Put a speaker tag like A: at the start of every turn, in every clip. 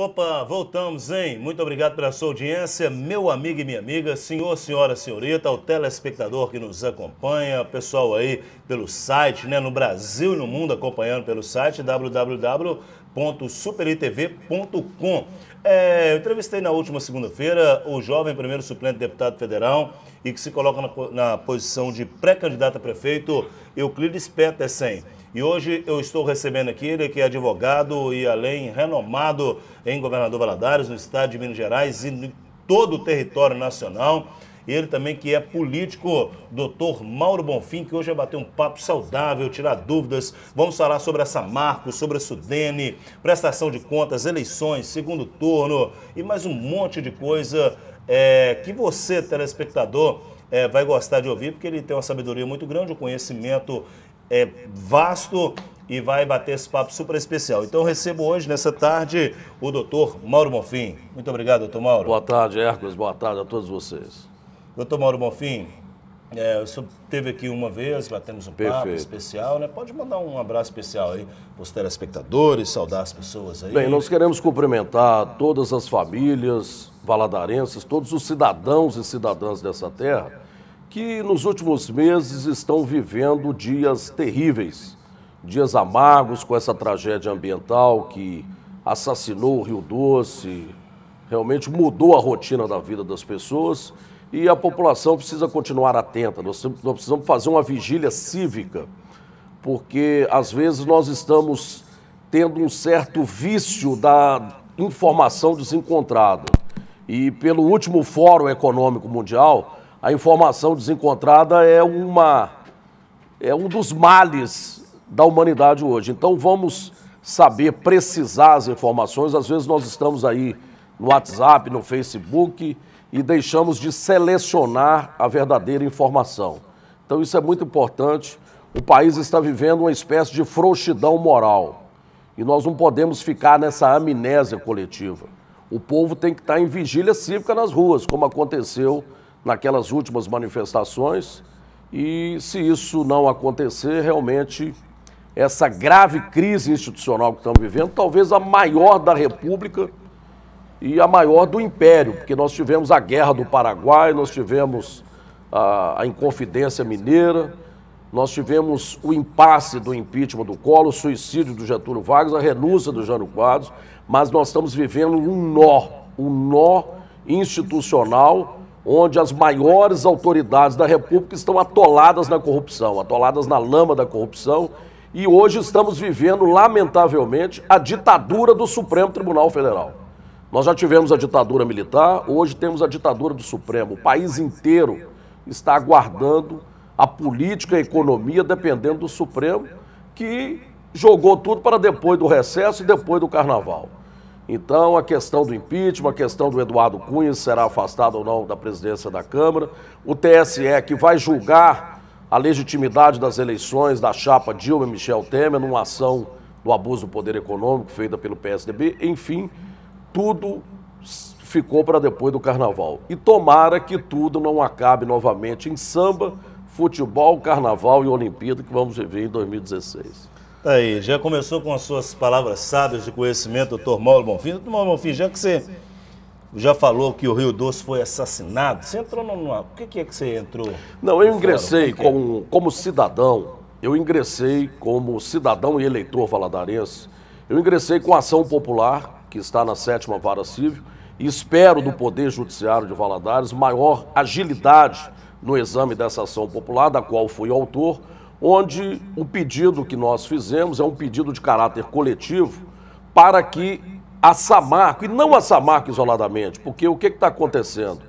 A: Opa, voltamos, hein? Muito obrigado pela sua audiência, meu amigo e minha amiga, senhor, senhora, senhorita, o telespectador que nos acompanha, pessoal aí pelo site, né, no Brasil e no mundo acompanhando pelo site www.superitv.com. É, eu entrevistei na última segunda-feira o jovem primeiro suplente deputado federal e que se coloca na, na posição de pré-candidato a prefeito, Euclides Petersen. E hoje eu estou recebendo aqui ele que é advogado e além renomado em Governador Valadares, no estado de Minas Gerais e em todo o território nacional. Ele também que é político, doutor Mauro Bonfim, que hoje vai bater um papo saudável, tirar dúvidas. Vamos falar sobre essa Marco, sobre a Sudene, prestação de contas, eleições, segundo turno e mais um monte de coisa é, que você, telespectador, é, vai gostar de ouvir, porque ele tem uma sabedoria muito grande, um conhecimento é, vasto e vai bater esse papo super especial. Então eu recebo hoje, nessa tarde, o doutor Mauro Bonfim. Muito obrigado, doutor Mauro.
B: Boa tarde, Hércules. Boa tarde a todos vocês.
A: Doutor Mauro Bonfim, é, o senhor esteve aqui uma vez, batemos um Perfeito. papo especial, né? Pode mandar um abraço especial aí para os telespectadores, saudar as pessoas aí.
B: Bem, nós queremos cumprimentar todas as famílias valadarenses, todos os cidadãos e cidadãs dessa terra que nos últimos meses estão vivendo dias terríveis, dias amargos com essa tragédia ambiental que assassinou o Rio Doce, realmente mudou a rotina da vida das pessoas e a população precisa continuar atenta. Nós, precisamos fazer uma vigília cívica, porque às vezes nós estamos tendo um certo vício da informação desencontrada. E pelo último Fórum Econômico Mundial, a informação desencontrada é uma é um dos males da humanidade hoje. Então vamos saber precisar as informações. Às vezes nós estamos aí no WhatsApp, no Facebook e deixamos de selecionar a verdadeira informação. Então isso é muito importante. O país está vivendo uma espécie de frouxidão moral e nós não podemos ficar nessa amnésia coletiva. O povo tem que estar em vigília cívica nas ruas, como aconteceu naquelas últimas manifestações. E se isso não acontecer, realmente essa grave crise institucional que estamos vivendo, talvez a maior da República e a maior do Império, porque nós tivemos a Guerra do Paraguai, nós tivemos a, a Inconfidência Mineira, nós tivemos o impasse do impeachment do Collor, o suicídio do Getúlio Vargas, a renúncia do Jânio Quadros, mas nós estamos vivendo um nó, um nó institucional onde as maiores autoridades da República estão atoladas na corrupção, atoladas na lama da corrupção, e hoje estamos vivendo, lamentavelmente, a ditadura do Supremo Tribunal Federal. Nós já tivemos a ditadura militar, hoje temos a ditadura do Supremo. O país inteiro está aguardando a política a economia dependendo do Supremo, que jogou tudo para depois do recesso e depois do carnaval. Então, a questão do impeachment, a questão do Eduardo Cunha será afastado ou não da presidência da Câmara, o TSE que vai julgar a legitimidade das eleições da chapa Dilma e Michel Temer numa ação do abuso do poder econômico feita pelo PSDB, enfim, tudo ficou para depois do carnaval. E tomara que tudo não acabe novamente em samba, futebol, carnaval e Olimpíada que vamos viver em 2016.
A: Tá aí, já começou com as suas palavras sábias de conhecimento, doutor Mauro Bonfim. Doutor Mauro Bonfim, já que você já falou que o Rio Doce foi assassinado, você entrou numa... Por que, que é que você entrou?
B: Não, eu ingressei como, como cidadão, eu ingressei como cidadão e eleitor valadarense, eu ingressei com a ação popular, que está na sétima vara civil, e espero do Poder Judiciário de Valadares maior agilidade no exame dessa ação popular, da qual fui autor, onde o pedido que nós fizemos é um pedido de caráter coletivo para que a Samarco, e não a Samarco isoladamente, porque o que está acontecendo?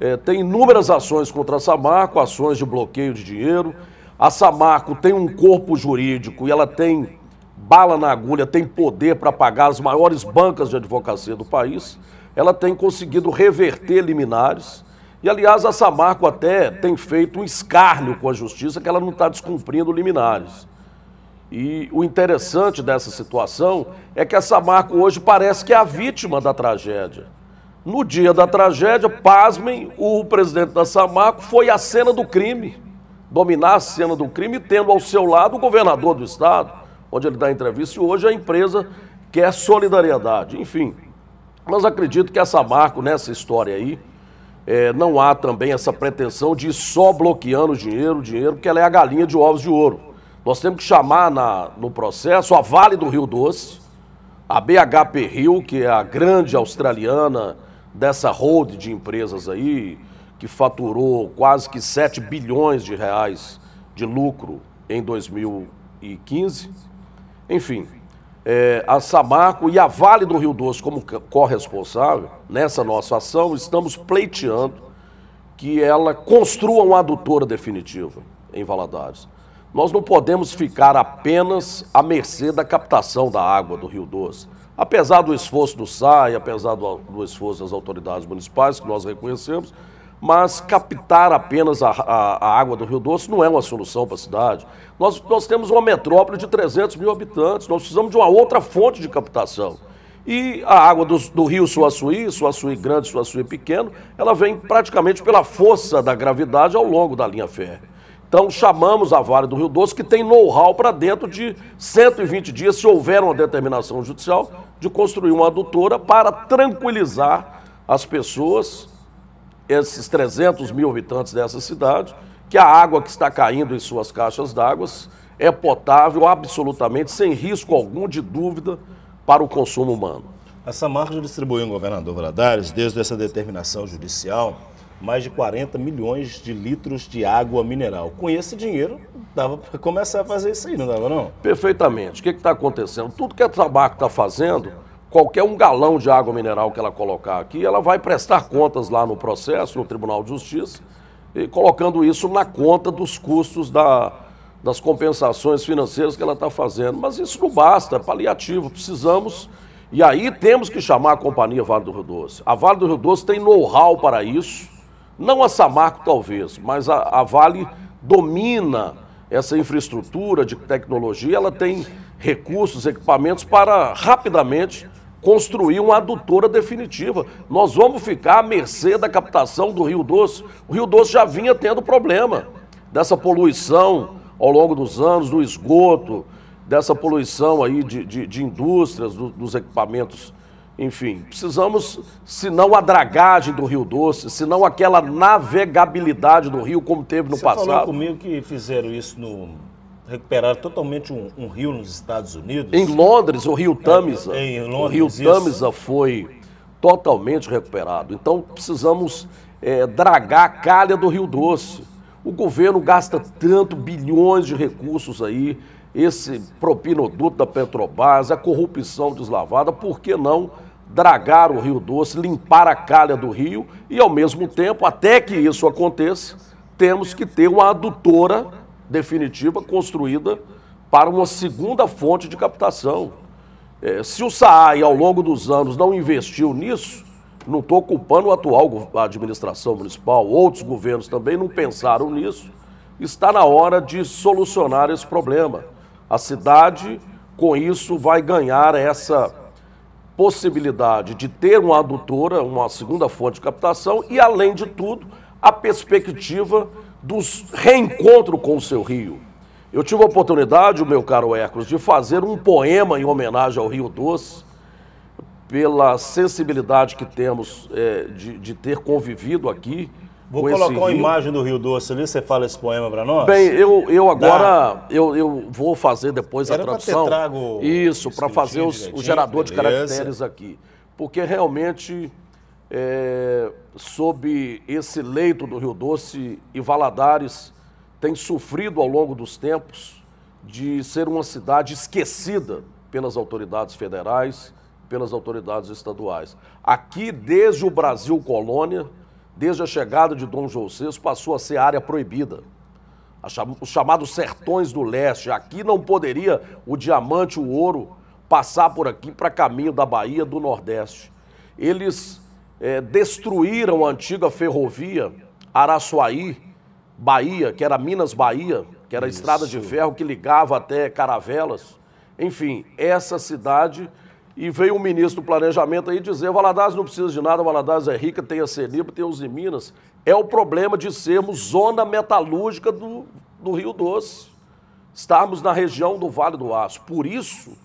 B: É, tem inúmeras ações contra a Samarco, ações de bloqueio de dinheiro. A Samarco tem um corpo jurídico e ela tem bala na agulha, tem poder para pagar as maiores bancas de advocacia do país. Ela tem conseguido reverter liminares. E, aliás, a Samarco até tem feito um escárnio com a justiça que ela não está descumprindo liminares. E o interessante dessa situação é que a Samarco hoje parece que é a vítima da tragédia. No dia da tragédia, pasmem, o presidente da Samarco foi à cena do crime, dominar a cena do crime, tendo ao seu lado o governador do estado, onde ele dá entrevista, e hoje a empresa quer solidariedade. Enfim, Mas acredito que essa Marco, nessa história aí, é, não há também essa pretensão de ir só bloqueando o dinheiro, o dinheiro, porque ela é a galinha de ovos de ouro. Nós temos que chamar na, no processo a Vale do Rio Doce, a BHP Rio, que é a grande australiana dessa hold de empresas aí, que faturou quase que 7 bilhões de reais de lucro em 2015. Enfim, é, a Samarco e a Vale do Rio Doce como corresponsável nessa nossa ação, estamos pleiteando que ela construa uma adutora definitiva em Valadares. Nós não podemos ficar apenas à mercê da captação da água do Rio Doce. Apesar do esforço do SAI, apesar do, do esforço das autoridades municipais, que nós reconhecemos, mas captar apenas a, a, a, água do Rio Doce não é uma solução para a cidade. Nós, nós temos uma metrópole de 300 mil habitantes, nós precisamos de uma outra fonte de captação. E a água do, do rio Suaçuí, Suaçuí grande, Suaçuí pequeno, ela vem praticamente pela força da gravidade ao longo da linha férrea. Então chamamos a Vale do Rio Doce, que tem know-how para dentro de 120 dias, se houver uma determinação judicial, de construir uma adutora para tranquilizar as pessoas esses 300 mil habitantes dessa cidade, que a água que está caindo em suas caixas d'água é potável absolutamente, sem risco algum de dúvida para o consumo humano.
A: A Samarco já distribuiu em governador Valadares, desde essa determinação judicial, mais de 40 milhões de litros de água mineral. Com esse dinheiro, dava para começar a fazer isso aí, não dava não?
B: Perfeitamente. O que está acontecendo? Tudo que a Samarco está fazendo qualquer um galão de água mineral que ela colocar aqui, ela vai prestar contas lá no processo, no Tribunal de Justiça, e colocando isso na conta dos custos da, das compensações financeiras que ela está fazendo. Mas isso não basta, é paliativo. Precisamos. E aí temos que chamar a companhia Vale do Rio Doce. A Vale do Rio Doce tem know-how para isso. Não a Samarco, talvez, mas a, a Vale domina essa infraestrutura de tecnologia, ela tem recursos, equipamentos para rapidamente construir uma adutora definitiva. Nós vamos ficar à mercê da captação do Rio Doce. O Rio Doce já vinha tendo problema dessa poluição ao longo dos anos, do esgoto, dessa poluição aí de, de, de indústrias, do, dos equipamentos. Enfim, precisamos, se não a dragagem do Rio Doce, se não aquela navegabilidade do rio como teve no
A: Você
B: passado. Você
A: falou comigo que fizeram isso no, recuperaram totalmente um, um, rio nos Estados Unidos.
B: Em Londres, o rio Tamisa. É, em Londres, o rio. Tamisa foi totalmente recuperado. Então precisamos é, dragar a calha do Rio Doce. O governo gasta tanto bilhões de recursos aí, esse propinoduto da Petrobras, a corrupção deslavada, por que não dragar o Rio Doce, limpar a calha do rio e, ao mesmo tempo, até que isso aconteça, temos que ter uma adutora definitiva construída para uma segunda fonte de captação. É, se o SAAI, ao longo dos anos, não investiu nisso, não estou culpando a atual administração municipal, outros governos também não pensaram nisso, está na hora de solucionar esse problema. A cidade, com isso, vai ganhar essa possibilidade de ter uma adutora, uma segunda fonte de captação e, além de tudo, a perspectiva do reencontro com o seu rio. Eu tive a oportunidade, o meu caro Hércules, de fazer um poema em homenagem ao Rio Doce, pela sensibilidade que temos é, de, de, ter convivido aqui.
A: Vou colocar uma imagem do Rio Doce ali, você fala esse poema para nós?
B: Bem, eu, eu agora eu, eu vou fazer depois Era a tradução. Trago Isso, para fazer os, o gerador beleza. de caracteres aqui. Porque realmente é, sob esse leito do Rio Doce e Valadares tem sofrido ao longo dos tempos de ser uma cidade esquecida pelas autoridades federais, pelas autoridades estaduais. Aqui, desde o Brasil colônia, desde a chegada de Dom João VI, passou a ser área proibida. Os chamados sertões do leste. Aqui não poderia o diamante, o ouro, passar por aqui para caminho da Bahia do Nordeste. Eles é, destruíram a antiga ferrovia Araçuaí, Bahia, que era Minas Bahia, que era a estrada de ferro que ligava até Caravelas. Enfim, essa cidade. E veio um ministro do planejamento aí dizer: Valadares não precisa de nada, Valadares é rica, tem a Ceniba, tem os Minas. É o problema de sermos zona metalúrgica do, do Rio Doce. Estarmos na região do Vale do Aço. Por isso,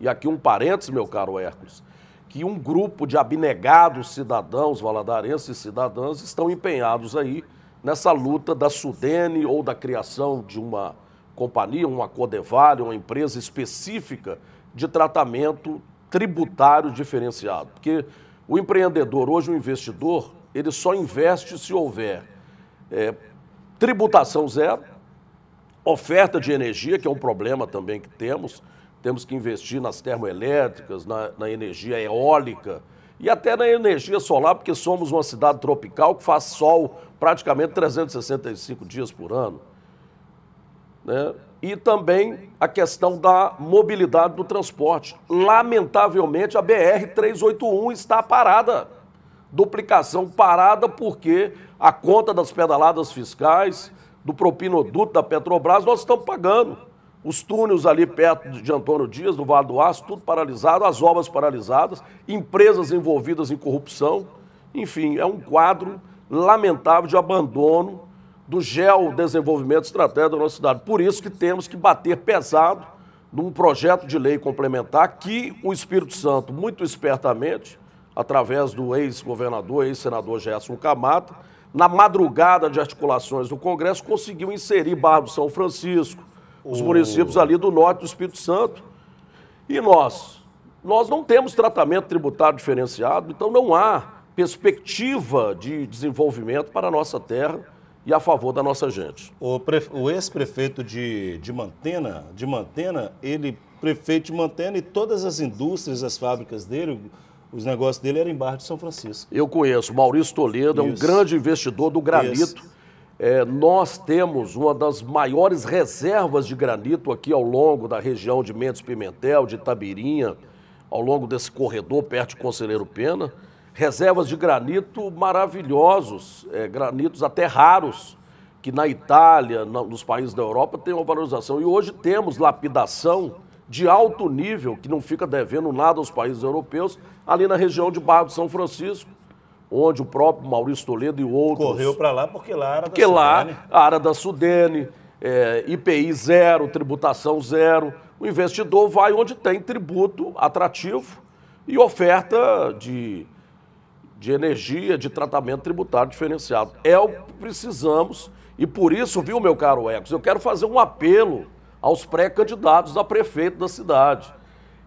B: e aqui um parênteses, meu caro Hércules, que um grupo de abnegados cidadãos valadarenses e cidadãs estão empenhados aí nessa luta da Sudene ou da criação de uma companhia, uma Codevale, uma empresa específica de tratamento tributário diferenciado. Porque o empreendedor, hoje o investidor, ele só investe se houver é, tributação zero, oferta de energia, que é um problema também que temos, temos que investir nas termoelétricas, na, na energia eólica e até na energia solar, porque somos uma cidade tropical que faz sol praticamente 365 dias por ano. Né? E também a questão da mobilidade do transporte. Lamentavelmente, a BR-381 está parada. Duplicação parada porque a conta das pedaladas fiscais, do propinoduto da Petrobras, nós estamos pagando. Os túneis ali perto de Antônio Dias, no Vale do Aço, tudo paralisado, as obras paralisadas, empresas envolvidas em corrupção. Enfim, é um quadro lamentável de abandono do geodesenvolvimento estratégico da nossa cidade. Por isso que temos que bater pesado num projeto de lei complementar que o Espírito Santo, muito espertamente, através do ex-governador, ex-senador Gerson Camata, na madrugada de articulações do Congresso, conseguiu inserir Barra do São Francisco, os municípios ali do norte do Espírito Santo. E nós? Nós não temos tratamento tributário diferenciado, então não há perspectiva de desenvolvimento para a nossa terra e a favor da nossa gente.
A: O, o ex-prefeito de, de Mantena, de Mantena, ele, prefeito de Mantena e todas as indústrias, as fábricas dele, os negócios dele eram em Barra de São Francisco.
B: Eu conheço, Maurício Toledo Isso. é um grande investidor do granito. É, nós temos uma das maiores reservas de granito aqui ao longo da região de Mendes Pimentel, de Tabirinha, ao longo desse corredor perto de Conselheiro Pena reservas de granito maravilhosos, é, granitos até raros, que na Itália, na, nos países da Europa, tem uma valorização. E hoje temos lapidação de alto nível, que não fica devendo nada aos países europeus, ali na região de Barra do São Francisco, onde o próprio Maurício Toledo e outros...
A: Correu para lá porque lá era
B: porque da Sudene. lá, a área da Sudene, é, IPI zero, tributação zero. O investidor vai onde tem tributo atrativo e oferta de de energia, de tratamento tributário diferenciado. É o que precisamos e por isso, viu, meu caro Ecos, eu quero fazer um apelo aos pré-candidatos a prefeito da cidade.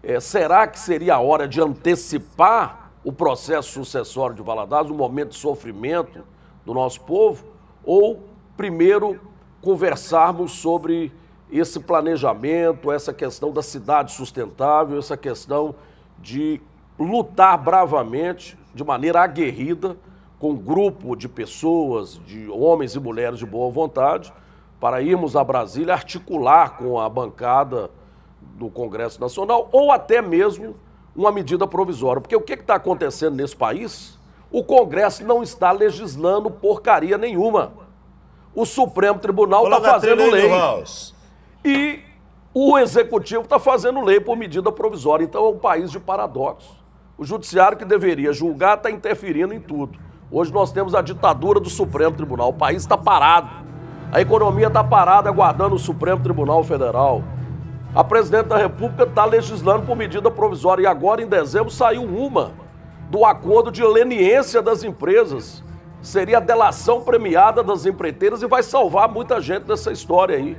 B: É, será que seria a hora de antecipar o processo sucessório de Valadares, o momento de sofrimento do nosso povo? Ou primeiro conversarmos sobre esse planejamento, essa questão da cidade sustentável, essa questão de lutar bravamente de maneira aguerrida com um grupo de pessoas, de homens e mulheres de boa vontade, para irmos a Brasília articular com a bancada do Congresso Nacional ou até mesmo uma medida provisória. Porque o que está acontecendo nesse país? O Congresso não está legislando porcaria nenhuma. O Supremo Tribunal está fazendo lei. E o Executivo está fazendo lei por medida provisória. Então é um país de paradoxos. O judiciário que deveria julgar está interferindo em tudo. Hoje nós temos a ditadura do Supremo Tribunal. O país está parado. A economia está parada aguardando o Supremo Tribunal Federal. A presidente da República está legislando por medida provisória e agora, em dezembro, saiu uma do acordo de leniência das empresas. Seria a delação premiada das empreiteiras e vai salvar muita gente dessa história aí.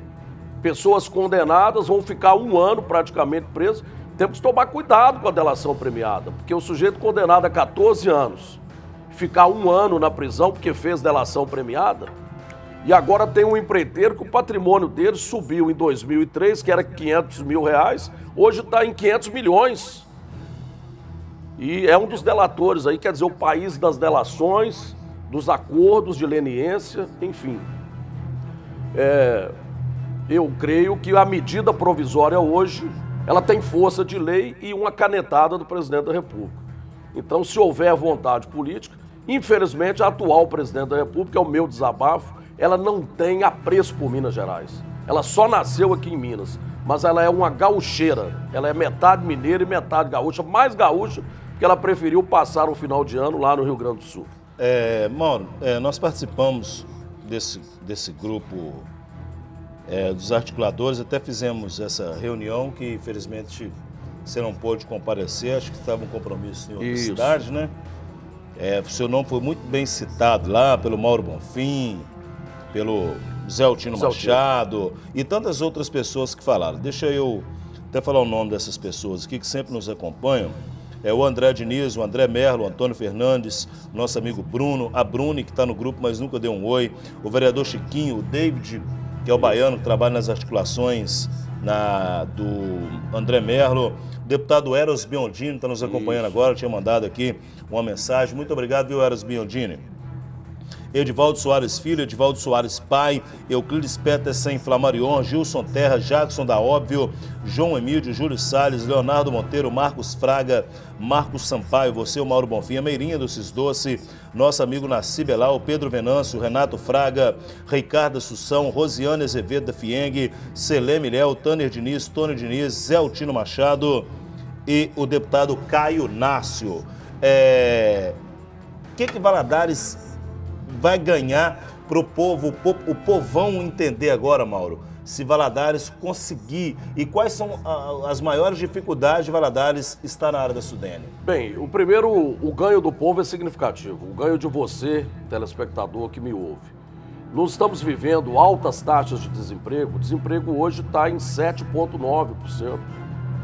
B: Pessoas condenadas vão ficar um ano praticamente presas temos que tomar cuidado com a delação premiada, porque o sujeito condenado a 14 anos, ficar um ano na prisão porque fez delação premiada, e agora tem um empreiteiro que o patrimônio dele subiu em 2003, que era 500 mil reais, hoje está em 500 milhões. E é um dos delatores aí, quer dizer, o país das delações, dos acordos de leniência, enfim. É, eu creio que a medida provisória hoje ela tem força de lei e uma canetada do presidente da República. Então, se houver vontade política, infelizmente a atual presidente da República, é o meu desabafo, ela não tem apreço por Minas Gerais. Ela só nasceu aqui em Minas, mas ela é uma gaucheira. Ela é metade mineira e metade gaúcha, mais gaúcha, porque ela preferiu passar o final de ano lá no Rio Grande do Sul.
A: É, Mauro, é, nós participamos desse, desse grupo é, dos articuladores, até fizemos essa reunião que infelizmente você não pôde comparecer, acho que estava um compromisso em outra
B: Isso.
A: cidade, né? É, o seu nome foi muito bem citado lá pelo Mauro Bonfim, pelo Zé Altino
B: Zé Altino.
A: Machado e tantas outras pessoas que falaram. Deixa eu até falar o nome dessas pessoas aqui que sempre nos acompanham. É o André Diniz, o André Merlo, o Antônio Fernandes, nosso amigo Bruno, a Bruni, que está no grupo, mas nunca deu um oi, o vereador Chiquinho, o David, que é o baiano, que trabalha nas articulações na, do André Merlo, o deputado Eros Biondini está nos acompanhando agora, tinha mandado aqui uma mensagem. Muito obrigado, viu, Eros Biondini? Edivaldo Soares Filho, Edivaldo Soares Pai, Euclides Petersen, Flamarion, Gilson Terra, Jackson da Óbvio, João Emílio, Júlio Salles, Leonardo Monteiro, Marcos Fraga, Marcos Sampaio, você, o Mauro Bonfim, a Meirinha do Cis Doce, nosso amigo Nasci Belal, Pedro Venâncio, Renato Fraga, Ricardo Assunção, Rosiane Azevedo da Fieng, Celé Milhel, Tanner Diniz, Tony Diniz, Zé Altino Machado e o deputado Caio Nácio. É... O que que Valadares vai ganhar para o povo, o po- o povão entender agora, Mauro, se Valadares conseguir e quais são as maiores dificuldades de Valadares estar na área da Sudene?
B: Bem, o primeiro, o ganho do povo é significativo. O ganho de você, telespectador que me ouve. Nós estamos vivendo altas taxas de desemprego. O desemprego hoje está em 7,9%.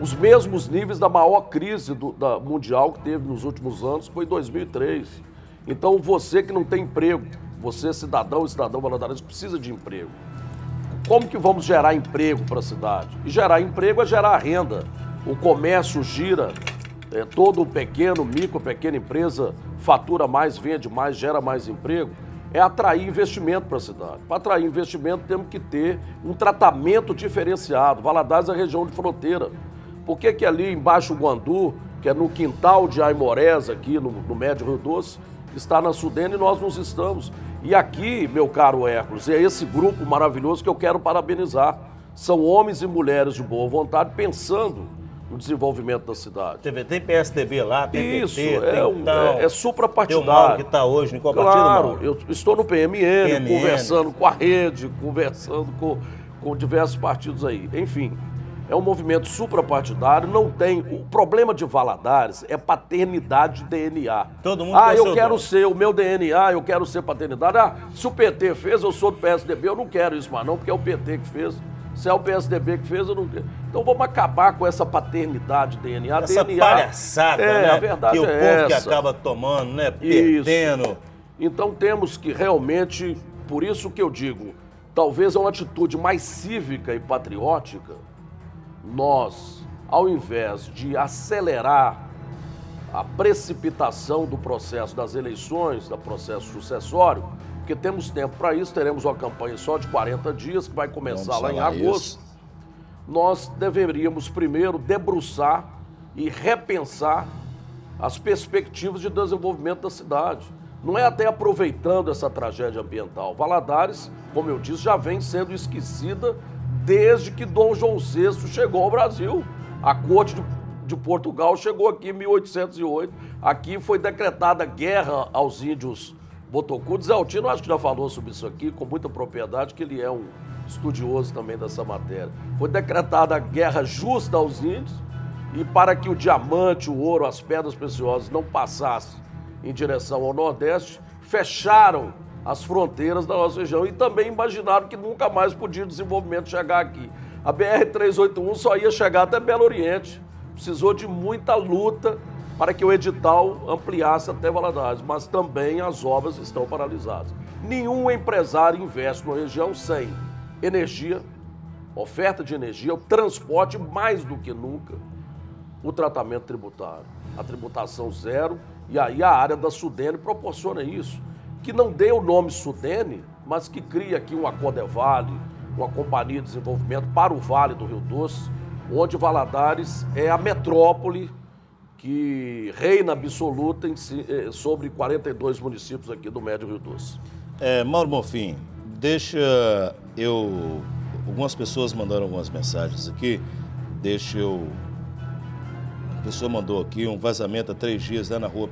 B: Os mesmos níveis da maior crise do- da mundial que teve nos últimos anos, foi em 2003. Então, você que não tem emprego, você, cidadão e cidadão valadarense, precisa de emprego. Como que vamos gerar emprego para a cidade? E gerar emprego é gerar renda. O comércio gira, é, todo pequeno, micro, pequena empresa fatura mais, vende mais, gera mais emprego. É atrair investimento para a cidade. Para atrair investimento, temos que ter um tratamento diferenciado. Valadares é a região de fronteira. Por que, que ali embaixo do Guandu, que é no quintal de Aimorés, aqui no, no Médio Rio Doce, está na Sudene e nós nos estamos. E aqui, meu caro Hércules, é esse grupo maravilhoso que eu quero parabenizar. São homens e mulheres de boa vontade pensando no desenvolvimento da cidade.
A: Tem, tem PSDB lá, tem
B: Isso,
A: PT,
B: é, um,
A: tal,
B: é, é
A: tem o Mauro
B: suprapartidário.
A: que está hoje, em qual partido,
B: Claro,
A: Mauro?
B: eu estou no PMN,
A: PMN.
B: conversando com a rede, conversando com, com diversos partidos aí. Enfim, é um movimento suprapartidário, não tem... O problema de Valadares é paternidade de DNA.
A: Todo mundo
B: Ah, eu quero
A: dono.
B: ser, o meu DNA, eu quero ser paternidade. Ah, se o PT fez, eu sou do PSDB, eu não quero isso mais não, porque é o PT que fez. Se é o PSDB que fez, eu não quero. Então vamos acabar com essa paternidade DNA.
A: Essa
B: DNA,
A: palhaçada,
B: é,
A: né?
B: A verdade
A: que o
B: é
A: povo que
B: essa.
A: acaba tomando, né?
B: Isso.
A: Perdendo.
B: Então temos que realmente, por isso que eu digo, talvez é uma atitude mais cívica e patriótica, nós, ao invés de acelerar a precipitação do processo das eleições, do processo sucessório, porque temos tempo para isso, teremos uma campanha só de 40 dias, que vai começar lá em agosto
A: isso.
B: nós deveríamos primeiro debruçar e repensar as perspectivas de desenvolvimento da cidade. Não é até aproveitando essa tragédia ambiental. Valadares, como eu disse, já vem sendo esquecida desde que Dom João VI chegou ao Brasil. A corte de, de Portugal chegou aqui em 1808. Aqui foi decretada guerra aos índios botocudos. Altino, acho que já falou sobre isso aqui com muita propriedade, que ele é um estudioso também dessa matéria. Foi decretada a guerra justa aos índios e para que o diamante, o ouro, as pedras preciosas não passassem em direção ao Nordeste, fecharam as fronteiras da nossa região e também imaginaram que nunca mais podia o desenvolvimento chegar aqui. A BR-381 só ia chegar até Belo Oriente. Precisou de muita luta para que o edital ampliasse até Valadares, mas também as obras estão paralisadas. Nenhum empresário investe na região sem energia, oferta de energia, o transporte, mais do que nunca, o tratamento tributário, a tributação zero, e aí a área da Sudene proporciona isso. Que não dê o nome Sudene, mas que crie aqui uma Codevale, uma companhia de desenvolvimento para o Vale do Rio Doce, onde Valadares é a metrópole que reina absoluta em eh, sobre 42 municípios aqui do Médio Rio Doce.
A: É, Mauro Bonfim, deixa eu. Algumas pessoas mandaram algumas mensagens aqui. Deixa eu. A pessoa mandou aqui um vazamento há três dias lá na rua.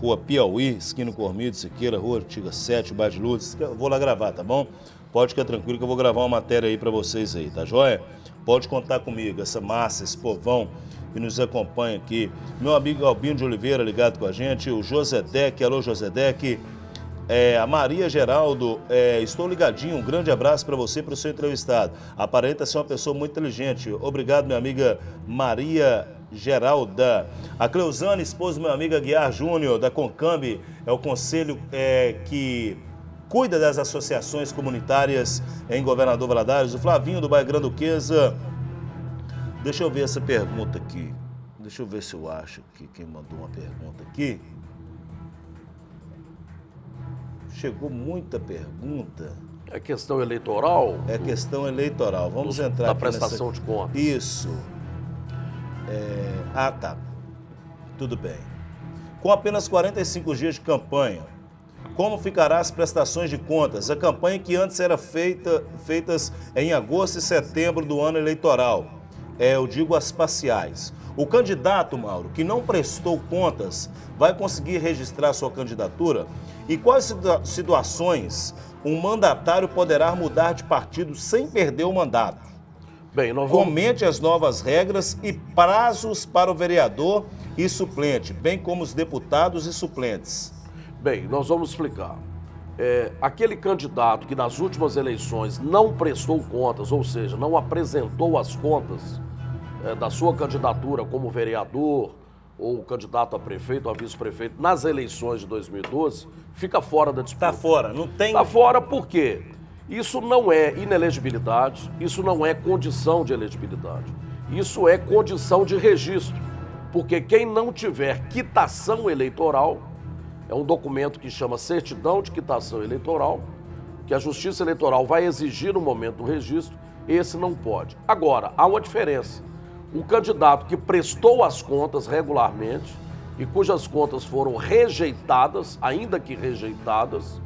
A: Rua Piauí, esquina Cormido, Siqueira, Rua Antiga 7, Bairro de Lourdes. Vou lá gravar, tá bom? pode ficar tranquilo que eu vou gravar uma matéria aí para vocês aí, tá joia? Pode contar comigo, essa massa, esse povão que nos acompanha aqui. Meu amigo Albinho de Oliveira ligado com a gente, o José Deck, alô José Deck. É, a Maria Geraldo, é, estou ligadinho, um grande abraço para você e para o seu entrevistado. Aparenta ser uma pessoa muito inteligente. Obrigado, minha amiga Maria Geralda. A Cleusane, esposa do meu amigo Aguiar Júnior, da Concambi, é o conselho é, que cuida das associações comunitárias em Governador Valadares. O Flavinho, do bairro Granduquesa. Deixa eu ver essa pergunta aqui. Deixa eu ver se eu acho que quem mandou uma pergunta aqui. Chegou muita pergunta.
B: É questão eleitoral?
A: É questão eleitoral. Vamos
B: do,
A: entrar
B: da
A: aqui
B: prestação
A: nessa...
B: de contas.
A: Isso. É... Ah, tá. Tudo bem. Com apenas 45 dias de campanha, como ficará as prestações de contas? A campanha que antes era feita feitas em agosto e setembro do ano eleitoral. É, eu digo as parciais. O candidato, Mauro, que não prestou contas, vai conseguir registrar sua candidatura? E quais situações um mandatário poderá mudar de partido sem perder o mandato?
B: Bem, vamos...
A: Comente as novas regras e prazos para o vereador e suplente, bem como os deputados e suplentes.
B: Bem, nós vamos explicar. É, aquele candidato que nas últimas eleições não prestou contas, ou seja, não apresentou as contas é, da sua candidatura como vereador ou candidato a prefeito ou a vice-prefeito nas eleições de 2012, fica fora da disputa.
A: Está fora, não tem.
B: Está fora por quê? Isso não é inelegibilidade, isso não é condição de elegibilidade. Isso é condição de registro. Porque quem não tiver quitação eleitoral, é um documento que chama certidão de quitação eleitoral, que a Justiça Eleitoral vai exigir no momento do registro, esse não pode. Agora, há uma diferença o candidato que prestou as contas regularmente e cujas contas foram rejeitadas, ainda que rejeitadas,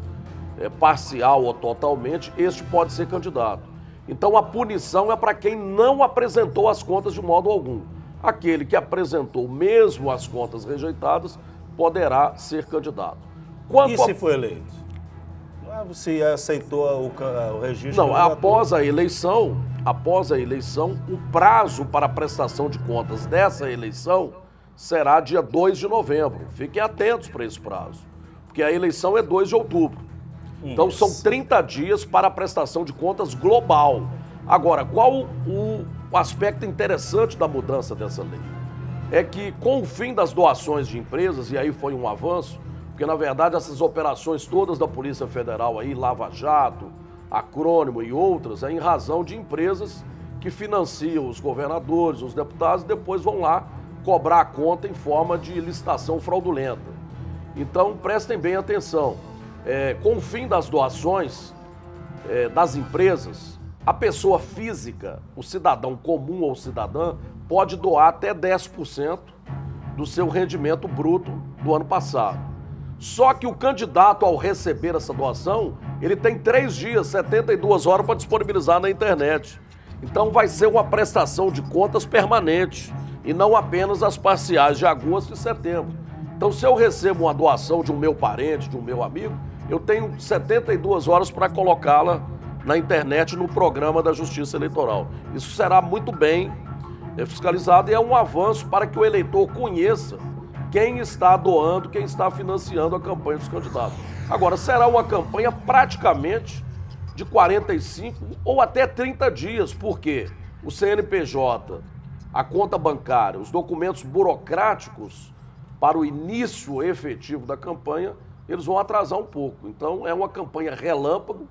B: é, parcial ou totalmente, este pode ser candidato. Então a punição é para quem não apresentou as contas de modo algum. Aquele que apresentou mesmo as contas rejeitadas poderá ser candidato.
A: Quanto e se a... for eleito? Ah, você aceitou o, o registro?
B: Não, após a eleição, após a eleição, o prazo para a prestação de contas dessa eleição será dia 2 de novembro. Fiquem atentos para esse prazo, porque a eleição é 2 de outubro. Então são 30 dias para a prestação de contas global. Agora, qual o aspecto interessante da mudança dessa lei? É que com o fim das doações de empresas, e aí foi um avanço, porque na verdade essas operações todas da Polícia Federal aí, Lava Jato, acrônimo e outras, é em razão de empresas que financiam os governadores, os deputados, e depois vão lá cobrar a conta em forma de licitação fraudulenta. Então prestem bem atenção. É, com o fim das doações é, das empresas, a pessoa física, o cidadão comum ou cidadã, pode doar até 10% do seu rendimento bruto do ano passado. Só que o candidato, ao receber essa doação, ele tem três dias, 72 horas para disponibilizar na internet. Então vai ser uma prestação de contas permanente e não apenas as parciais de agosto e setembro. Então, se eu recebo uma doação de um meu parente, de um meu amigo, eu tenho 72 horas para colocá-la na internet no programa da Justiça Eleitoral. Isso será muito bem fiscalizado e é um avanço para que o eleitor conheça quem está doando, quem está financiando a campanha dos candidatos. Agora, será uma campanha praticamente de 45 ou até 30 dias, porque o CNPJ, a conta bancária, os documentos burocráticos para o início efetivo da campanha, eles vão atrasar um pouco. Então, é uma campanha relâmpago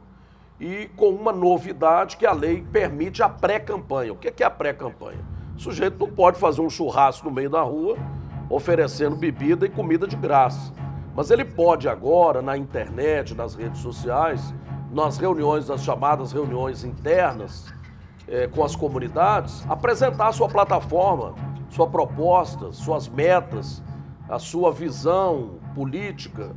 B: e com uma novidade que a lei permite a pré-campanha. O que é a pré-campanha? O sujeito não pode fazer um churrasco no meio da rua oferecendo bebida e comida de graça. Mas ele pode agora, na internet, nas redes sociais, nas reuniões, nas chamadas reuniões internas é, com as comunidades, apresentar sua plataforma, sua proposta, suas metas, a sua visão política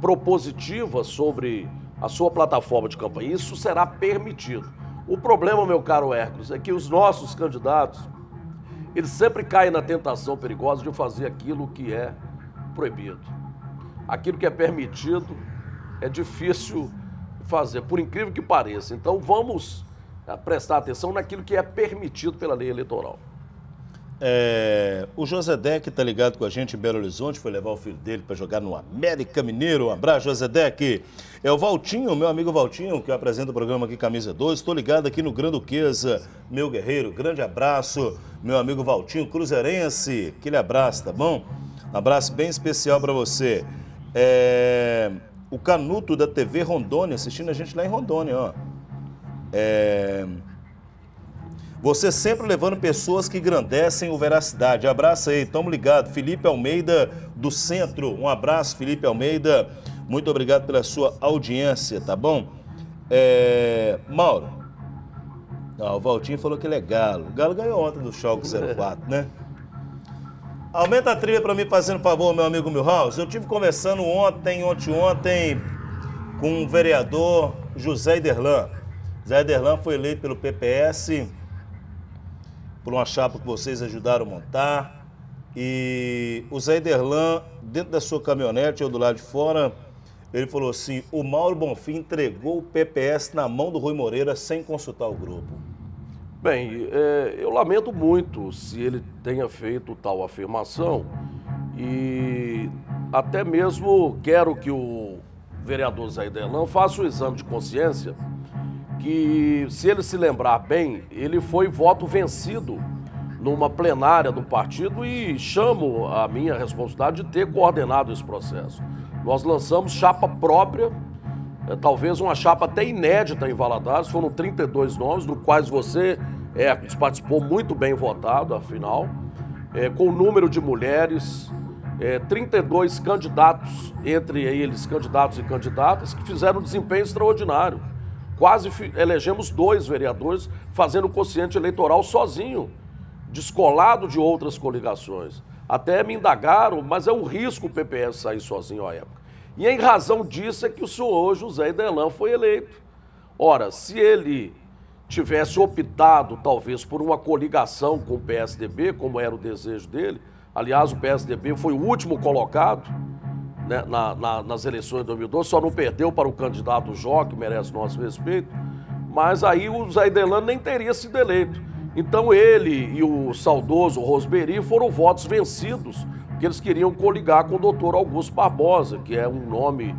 B: propositiva sobre a sua plataforma de campanha. Isso será permitido. O problema, meu caro Hércules, é que os nossos candidatos ele sempre cai na tentação perigosa de fazer aquilo que é proibido. Aquilo que é permitido é difícil fazer, por incrível que pareça. Então vamos eh, prestar atenção naquilo que é permitido pela lei eleitoral.
A: É, o José Deck está ligado com a gente em Belo Horizonte, foi levar o filho dele para jogar no América Mineiro. Um abraço, José Deck. É o Valtinho, meu amigo Valtinho, que apresenta o programa aqui Camisa 2. Estou ligado aqui no Granduquesa, meu guerreiro. Grande abraço, meu amigo Valtinho, cruzeirense. Aquele abraço, tá bom? Um abraço bem especial para você. É, o Canuto da TV Rondônia, assistindo a gente lá em Rondônia, ó. É, você sempre levando pessoas que engrandecem o Veracidade. Abraço aí, tamo ligado. Felipe Almeida do Centro. Um abraço, Felipe Almeida. Muito obrigado pela sua audiência, tá bom? É... Mauro. Ah, o Valtinho falou que ele é galo. O galo ganhou ontem do Choque 04, né? Aumenta a trilha para mim, fazendo favor, meu amigo Milhouse. Eu tive conversando ontem, ontem, ontem, com o vereador José Iderlan. José Iderlan foi eleito pelo PPS por uma chapa que vocês ajudaram a montar. E o Zé Derlan, dentro da sua caminhonete ou do lado de fora, ele falou assim: o Mauro Bonfim entregou o PPS na mão do Rui Moreira sem consultar o grupo.
B: Bem, é, eu lamento muito se ele tenha feito tal afirmação e até mesmo quero que o vereador Derlan faça o um exame de consciência que, se ele se lembrar bem, ele foi voto vencido numa plenária do partido e chamo a minha responsabilidade de ter coordenado esse processo. Nós lançamos chapa própria, é, talvez uma chapa até inédita em Valadares, foram 32 nomes, do quais você é, participou muito bem votado, afinal, é, com número de mulheres, é, 32 candidatos, entre eles candidatos e candidatas, que fizeram um desempenho extraordinário. Quase elegemos dois vereadores fazendo o consciente eleitoral sozinho, descolado de outras coligações. Até me indagaram, mas é um risco o PPS sair sozinho à época. E em razão disso é que o senhor José Iderlan foi eleito. Ora, se ele tivesse optado, talvez, por uma coligação com o PSDB, como era o desejo dele, aliás, o PSDB foi o último colocado, né, na, na, nas eleições de 2012, só não perdeu para o candidato Jó, que merece nosso respeito, mas aí o Zé Delano nem teria sido eleito. Então ele e o saudoso Rosberi foram votos vencidos, porque eles queriam coligar com o doutor Augusto Barbosa, que é um nome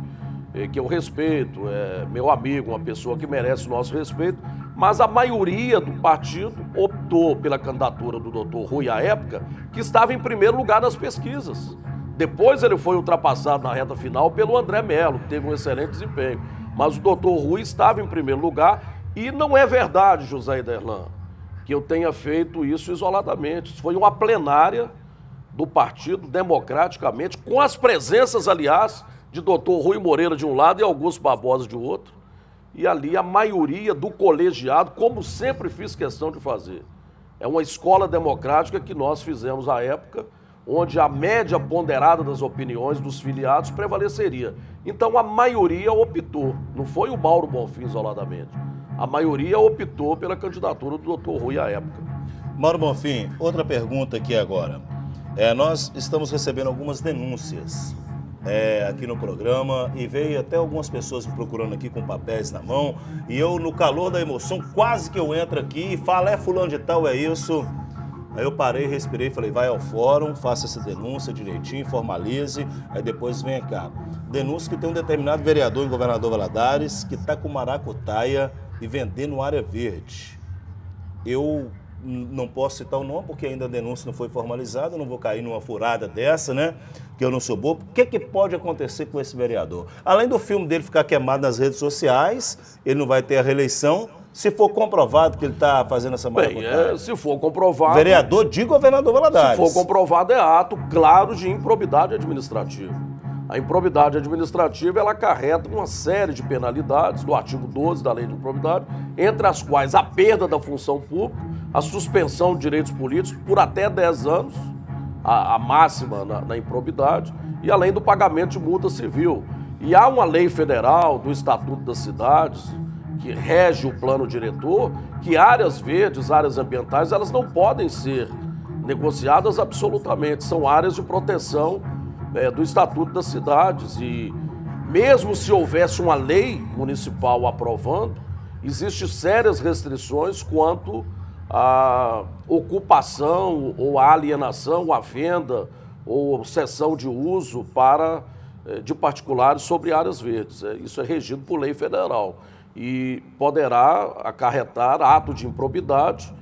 B: eh, que eu respeito, é meu amigo, uma pessoa que merece nosso respeito, mas a maioria do partido optou pela candidatura do doutor Rui à época, que estava em primeiro lugar nas pesquisas. Depois ele foi ultrapassado na reta final pelo André Melo, que teve um excelente desempenho. Mas o doutor Rui estava em primeiro lugar e não é verdade, José Iderlan, que eu tenha feito isso isoladamente. Isso foi uma plenária do partido democraticamente, com as presenças, aliás, de doutor Rui Moreira de um lado e Augusto Barbosa de outro. E ali a maioria do colegiado, como sempre fiz questão de fazer. É uma escola democrática que nós fizemos à época onde a média ponderada das opiniões dos filiados prevaleceria. Então a maioria optou, não foi o Mauro Bonfim isoladamente, a maioria optou pela candidatura do Dr. Rui à época.
A: Mauro Bonfim, outra pergunta aqui agora. É, nós estamos recebendo algumas denúncias é, aqui no programa e veio até algumas pessoas me procurando aqui com papéis na mão e eu, no calor da emoção, quase que eu entro aqui e falo, é fulano de tal, é isso Aí eu parei, respirei, falei, vai ao fórum, faça essa denúncia direitinho, formalize, aí depois vem cá. Denúncia que tem um determinado vereador em Governador Valadares que está com maracutaia e vendendo área verde. Eu não posso citar o nome porque ainda a denúncia não foi formalizada, não vou cair numa furada dessa, né? Que eu não sou bobo. O que, que pode acontecer com esse vereador? Além do filme dele ficar queimado nas redes sociais, ele não vai ter a reeleição se for comprovado que ele está fazendo essa
B: Bem, é, se for comprovado.
A: Vereador de governador Valadares.
B: Se for comprovado, é ato claro de improbidade administrativa. A improbidade administrativa ela acarreta uma série de penalidades do artigo 12 da Lei de Improbidade, entre as quais a perda da função pública, a suspensão de direitos políticos por até 10 anos, a, a máxima na, na improbidade, e além do pagamento de multa civil. E há uma lei federal do Estatuto das Cidades, que rege o plano diretor, que áreas verdes, áreas ambientais, elas não podem ser negociadas absolutamente. São áreas de proteção é, do Estatuto das Cidades e mesmo se houvesse uma lei municipal aprovando, existem sérias restrições quanto à ocupação ou à alienação, à venda ou cessão de uso para eh, de particulares sobre áreas verdes. É, isso é regido por lei federal e poderá acarretar ato de improbidade,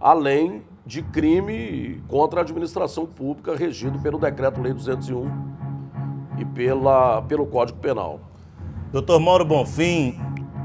B: além de crime contra a administração pública regido pelo Decreto-Lei 201 e pela, pelo Código Penal.
A: Doutor Mauro Bonfim,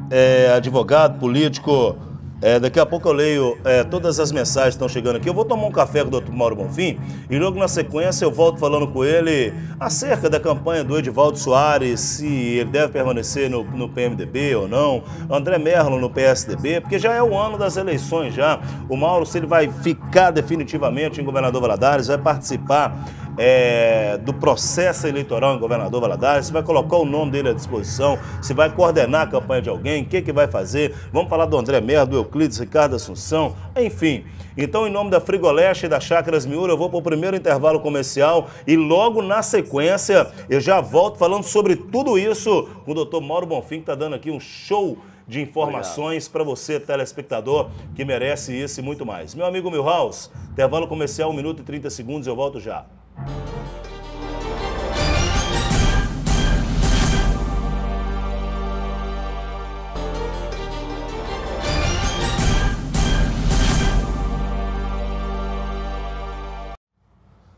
A: é, advogado, político, é, daqui a pouco eu leio é, todas as mensagens que estão chegando aqui. Eu vou tomar um café com o doutor Mauro Bonfim e logo na sequência eu volto falando com ele acerca da campanha do Edivaldo Soares, se ele deve permanecer no, no PMDB ou não, André Merlo no PSDB, porque já é o ano das eleições já. O Mauro, se ele vai ficar definitivamente em Governador Valadares, vai participar é, do processo eleitoral em Governador Valadares, se vai colocar o nome dele à disposição, se vai coordenar a campanha de alguém, o que, que vai fazer. Vamos falar do André Merda, do Euclides, Ricardo Assunção, enfim. Então, em nome da Frigoleste e da Chácaras Miura, eu vou para o primeiro intervalo comercial e logo na sequência eu já volto falando sobre tudo isso com o doutor Mauro Bonfim, que está dando aqui um show de informações para você, telespectador, que merece isso e muito mais. Meu amigo Milhouse, intervalo comercial, 1 minuto e 30 segundos, eu volto já.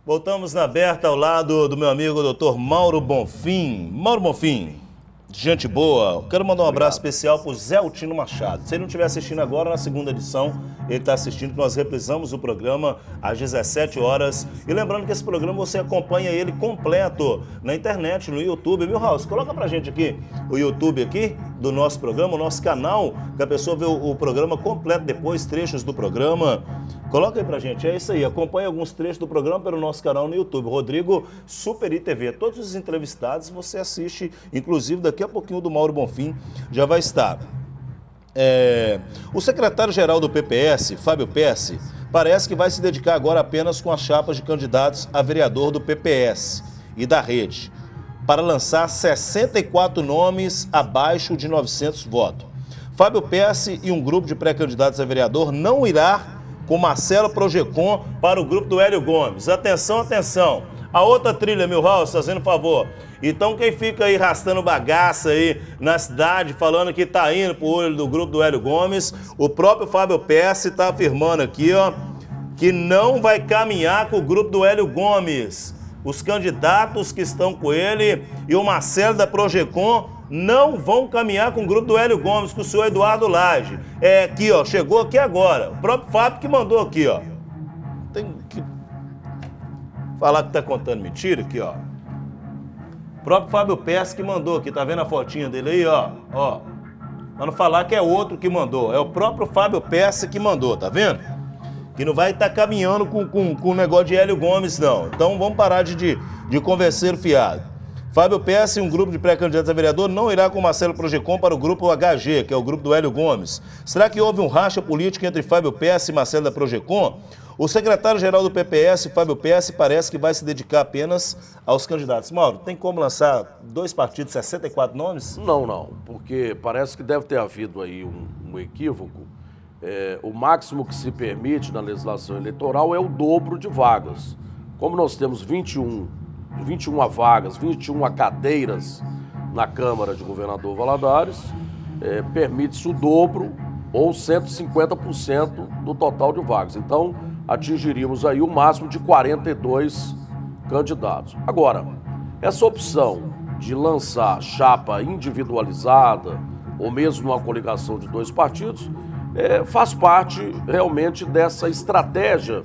A: Voltamos na aberta ao lado do meu amigo Dr. Mauro Bonfim. Mauro Bonfim, Gente boa, quero mandar um abraço especial para o Zé Altino Machado. Se ele não estiver assistindo agora, na segunda edição, ele está assistindo, nós reprisamos o programa às 17 horas. E lembrando que esse programa você acompanha ele completo na internet, no YouTube. Meu House, coloca pra gente aqui o YouTube aqui do nosso programa, o nosso canal, que a pessoa vê o, o programa completo depois, trechos do programa. Coloca aí pra gente, é isso aí. Acompanhe alguns trechos do programa pelo nosso canal no YouTube, Rodrigo Super TV. Todos os entrevistados você assiste, inclusive daqui a pouquinho do Mauro Bonfim já vai estar. É... O secretário-geral do PPS, Fábio Pesce, parece que vai se dedicar agora apenas com as chapas de candidatos a vereador do PPS e da rede, para lançar 64 nomes abaixo de 900 votos. Fábio Pesce e um grupo de pré-candidatos a vereador não irá com Marcelo Projecon para o grupo do Hélio Gomes. Atenção, atenção. A outra trilha, Milhouse, fazendo favor. Então quem fica aí rastando bagaça aí na cidade, falando que tá indo pro olho do grupo do Hélio Gomes, o próprio Fábio Pesce tá afirmando aqui, ó, que não vai caminhar com o grupo do Hélio Gomes. Os candidatos que estão com ele e o Marcelo da Projecon não vão caminhar com o grupo do Hélio Gomes, com o senhor Eduardo Lage. É aqui, ó, chegou aqui agora. O próprio Fábio que mandou aqui, ó. Tem que falar que tá contando mentira aqui, ó. Próprio Fábio Pérez que mandou aqui, tá vendo a fotinha dele aí, ó? Ó. Pra não falar que é outro que mandou. É o próprio Fábio Pérez que mandou, tá vendo? Que não vai estar tá caminhando com, com, com o negócio de Hélio Gomes, não. Então vamos parar de, de, de convencer fiado. Fábio Pérez e um grupo de pré-candidatos a vereador não irá com Marcelo Projecon para o grupo HG, que é o grupo do Hélio Gomes. Será que houve um racha político entre Fábio Pérez e Marcelo da Projecon? O secretário-geral do PPS, Fábio Pérez, parece que vai se dedicar apenas aos candidatos. Mauro, tem como lançar dois partidos, 64 nomes?
B: Não, não, porque parece que deve ter havido aí um, um equívoco. É, o máximo que se permite na legislação eleitoral é o dobro de vagas. Como nós temos 21 21 vagas, 21 cadeiras na Câmara de Governador Valadares, é, permite-se o dobro ou 150% do total de vagas. Então, atingiríamos aí o máximo de 42 candidatos. Agora, essa opção de lançar chapa individualizada ou mesmo uma coligação de dois partidos é, faz parte realmente dessa estratégia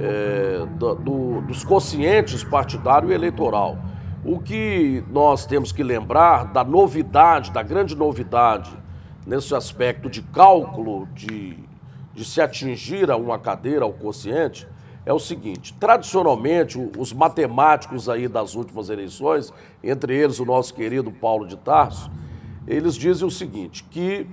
B: é, do, do, dos conscientes partidário e eleitoral. O que nós temos que lembrar da novidade, da grande novidade nesse aspecto de cálculo de, de se atingir a uma cadeira ao consciente, é o seguinte: tradicionalmente, os matemáticos aí das últimas eleições, entre eles o nosso querido Paulo de Tarso, eles dizem o seguinte: que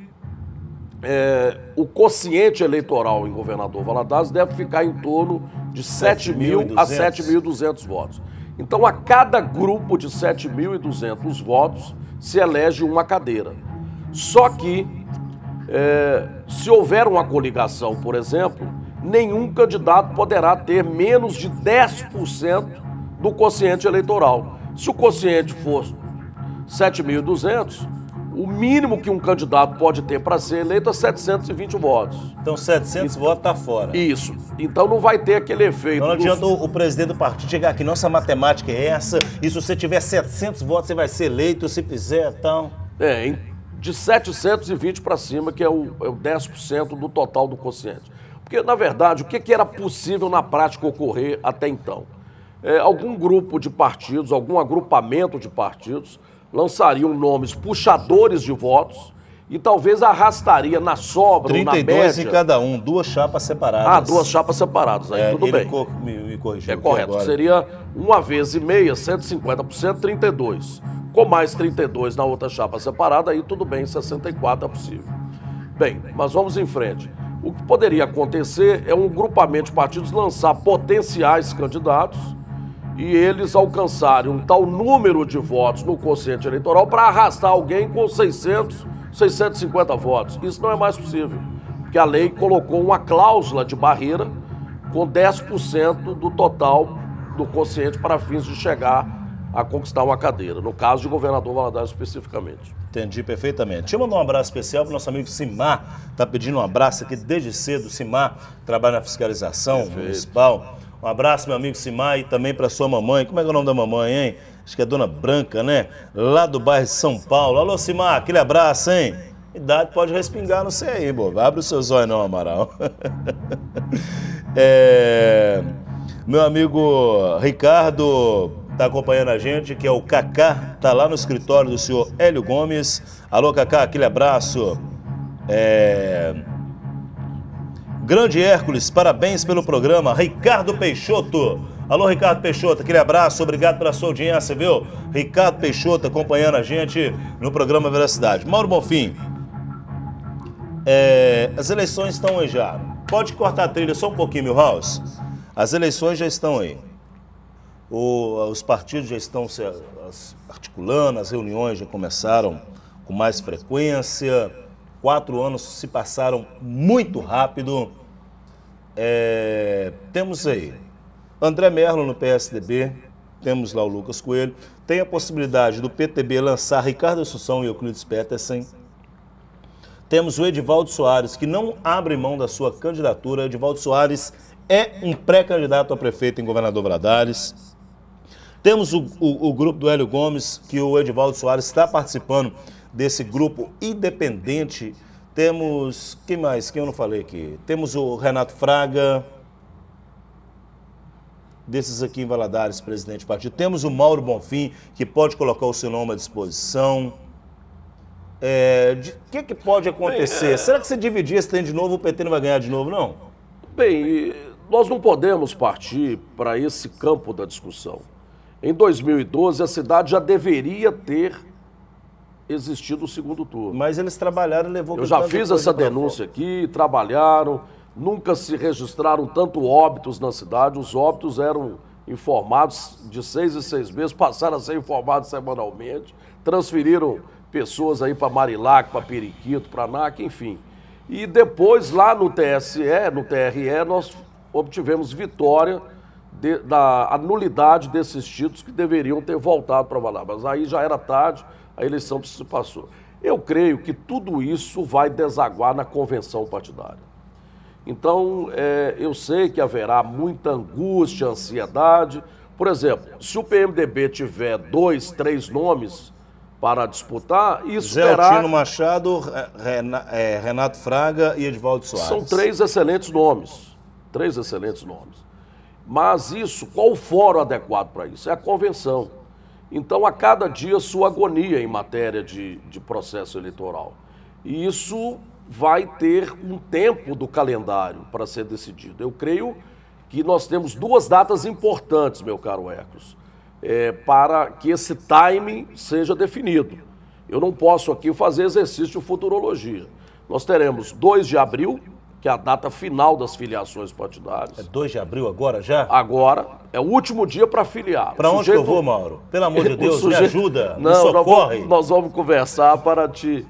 B: é, o quociente eleitoral em governador Valadares deve ficar em torno de 7 mil a 7.200 votos. Então, a cada grupo de 7.200 votos se elege uma cadeira. Só que, é, se houver uma coligação, por exemplo, nenhum candidato poderá ter menos de 10% do quociente eleitoral. Se o quociente for 7.200, o mínimo que um candidato pode ter para ser eleito é 720 votos.
A: Então 700 então, votos está fora.
B: Isso. Então não vai ter aquele efeito.
A: Então não adianta o, o, presidente do partido chegar aqui, nossa matemática é essa, e se você tiver 700 votos você vai ser eleito, se fizer, então...
B: É, de 720 para cima, que é o, é o 10% do total do quociente. Porque, na verdade, o que, que era possível na prática ocorrer até então? É, algum grupo de partidos, algum agrupamento de partidos lançariam nomes puxadores de votos e talvez arrastaria na sobra 32
A: na média... em cada um, duas chapas separadas.
B: Ah, duas chapas separadas, aí é, tudo bem.
A: Co me, me corrigiu
B: É correto, agora. seria uma vez e meia, 150%, 32. Com mais 32 na outra chapa separada, aí tudo bem, 64 é possível. Bem, mas vamos em frente. O que poderia acontecer é um grupamento de partidos lançar potenciais candidatos e eles alcançarem um tal número de votos no quociente eleitoral para arrastar alguém com 600, 650 votos. Isso não é mais possível, porque a lei colocou uma cláusula de barreira com 10% do total do quociente para fins de chegar a conquistar uma cadeira, no caso de governador Valadares especificamente.
A: Entendi perfeitamente. Deixa eu mandar um abraço especial para o nosso amigo Simar, está pedindo um abraço aqui desde cedo. Simar trabalha na fiscalização Perfeito. municipal. Um abraço, meu amigo Simar, e também para sua mamãe. Como é que é o nome da mamãe, hein? Acho que é Dona Branca, né? Lá do bairro de São Paulo. Alô, Simar, aquele abraço, hein? Idade pode respingar, não sei aí, bobo. Abre os seus olhos não, Amaral. é... Meu amigo Ricardo está acompanhando a gente, que é o Cacá, está lá no escritório do senhor Hélio Gomes. Alô, Cacá, aquele abraço. É... Grande Hércules, parabéns pelo programa. Ricardo Peixoto. Alô, Ricardo Peixoto, aquele abraço, obrigado pela sua audiência, viu? Ricardo Peixoto acompanhando a gente no programa Veracidade. Mauro Bonfim, é, as eleições estão aí já. Pode cortar a trilha só um pouquinho, meu House? As eleições já estão aí. Os partidos já estão se articulando, as reuniões já começaram com mais frequência. Quatro anos se passaram muito rápido. É, temos aí André Merlo no PSDB, temos lá o Lucas Coelho. Tem a possibilidade do PTB lançar Ricardo Assunção e Euclides Petersen. Temos o Edivaldo Soares, que não abre mão da sua candidatura. Edivaldo Soares é um pré-candidato a prefeito em Governador Valadares. Temos o, o, o, grupo do Hélio Gomes, que o Edivaldo Soares está participando desse grupo independente temos, quem mais? Quem eu não falei aqui? Temos o Renato Fraga, desses aqui em Valadares, presidente do partido. Temos o Mauro Bonfim, que pode colocar o seu nome à disposição. É, o que, que pode acontecer? Bem, é... Será que se dividir esse tem de novo, o PT não vai ganhar de novo, não?
B: Bem, nós não podemos partir para esse campo da discussão. Em 2012, a cidade já deveria ter existido o segundo turno.
A: Mas eles trabalharam e levou...
B: Eu já fiz essa denúncia aqui, trabalharam, nunca se registraram tanto óbitos na cidade, os óbitos eram informados de seis em seis meses, passaram a ser informados semanalmente, transferiram pessoas aí para Marilac, para Periquito, para NAC, enfim. E depois, lá no TSE, no TRE, nós obtivemos vitória de, da anulidade desses títulos que deveriam ter voltado para Valar. Mas aí já era tarde, a eleição se passou. Eu creio que tudo isso vai desaguar na convenção partidária. Então, é, eu sei que haverá muita angústia, ansiedade. Por exemplo, se o PMDB tiver dois, três nomes para disputar, isso
A: Zé terá... Altino Machado, é, Renato Fraga e Edvaldo Soares.
B: São três excelentes nomes. Três excelentes nomes. Mas isso, qual o fórum adequado para isso? É a convenção. Então, a cada dia, sua agonia em matéria de, de processo eleitoral. E isso vai ter um tempo do calendário para ser decidido. Eu creio que nós temos duas datas importantes, meu caro Ecos, é, para que esse time seja definido. Eu não posso aqui fazer exercício de futurologia. Nós teremos 2 de abril, que é a data final das filiações partidárias.
A: É 2 de abril agora já?
B: Agora é o último dia para filiar.
A: Para onde sujeito... eu vou, Mauro? Pelo amor de Deus, sujeito... me ajuda,
B: Não,
A: me socorre.
B: Nós vamos, nós vamos conversar para te,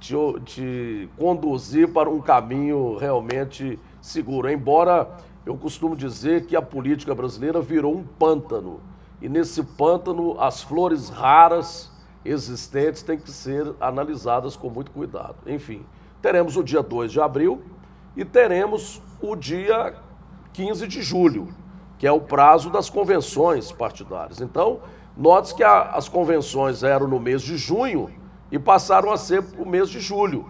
B: te, te conduzir para um caminho realmente seguro. Embora eu costumo dizer que a política brasileira virou um pântano. E nesse pântano, as flores raras existentes têm que ser analisadas com muito cuidado. Enfim, teremos o dia 2 de abril e teremos o dia 15 de julho, que é o prazo das convenções partidárias. Então, note que a, as convenções eram no mês de junho e passaram a ser o mês de julho.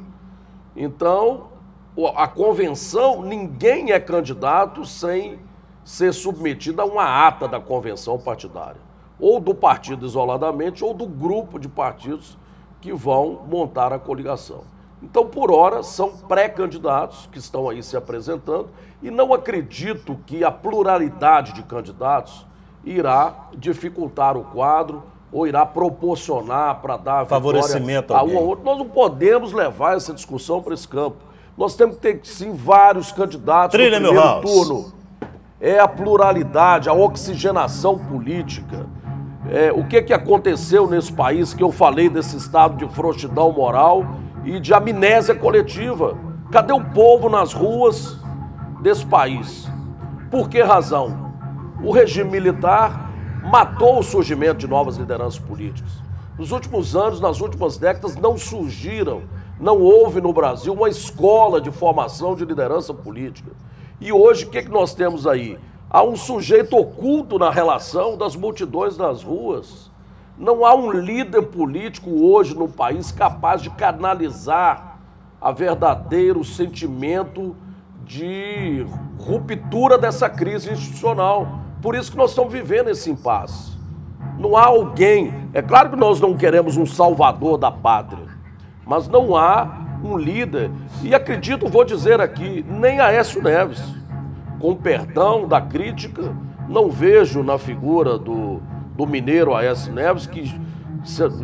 B: Então, a convenção, ninguém é candidato sem ser submetido a uma ata da convenção partidária, ou do partido isoladamente, ou do grupo de partidos que vão montar a coligação. Então, por hora, são pré-candidatos que estão aí se apresentando e não acredito que a pluralidade de candidatos irá dificultar o quadro ou irá proporcionar para dar
A: favorecimento a
B: um ou outro. Nós não podemos levar essa discussão para esse campo. Nós temos que ter, sim, vários candidatos
A: Trilha,
B: no primeiro turno. É a pluralidade, a oxigenação política. É, o que, que aconteceu nesse país que eu falei desse estado de frouxidão moral e de amnésia coletiva. Cadê o povo nas ruas desse país? Por que razão? O regime militar matou o surgimento de novas lideranças políticas. Nos últimos anos, nas últimas décadas, não surgiram, não houve no Brasil uma escola de formação de liderança política. E hoje, o que, que nós temos aí? Há um sujeito oculto na relação das multidões nas ruas não há um líder político hoje no país capaz de canalizar a verdadeiro sentimento de ruptura dessa crise institucional. Por isso que nós estamos vivendo esse impasse. Não há alguém, é claro que nós não queremos um salvador da pátria, mas não há um líder, e acredito, vou dizer aqui, nem Aécio Neves, com perdão da crítica, não vejo na figura do do mineiro A.S. Neves, que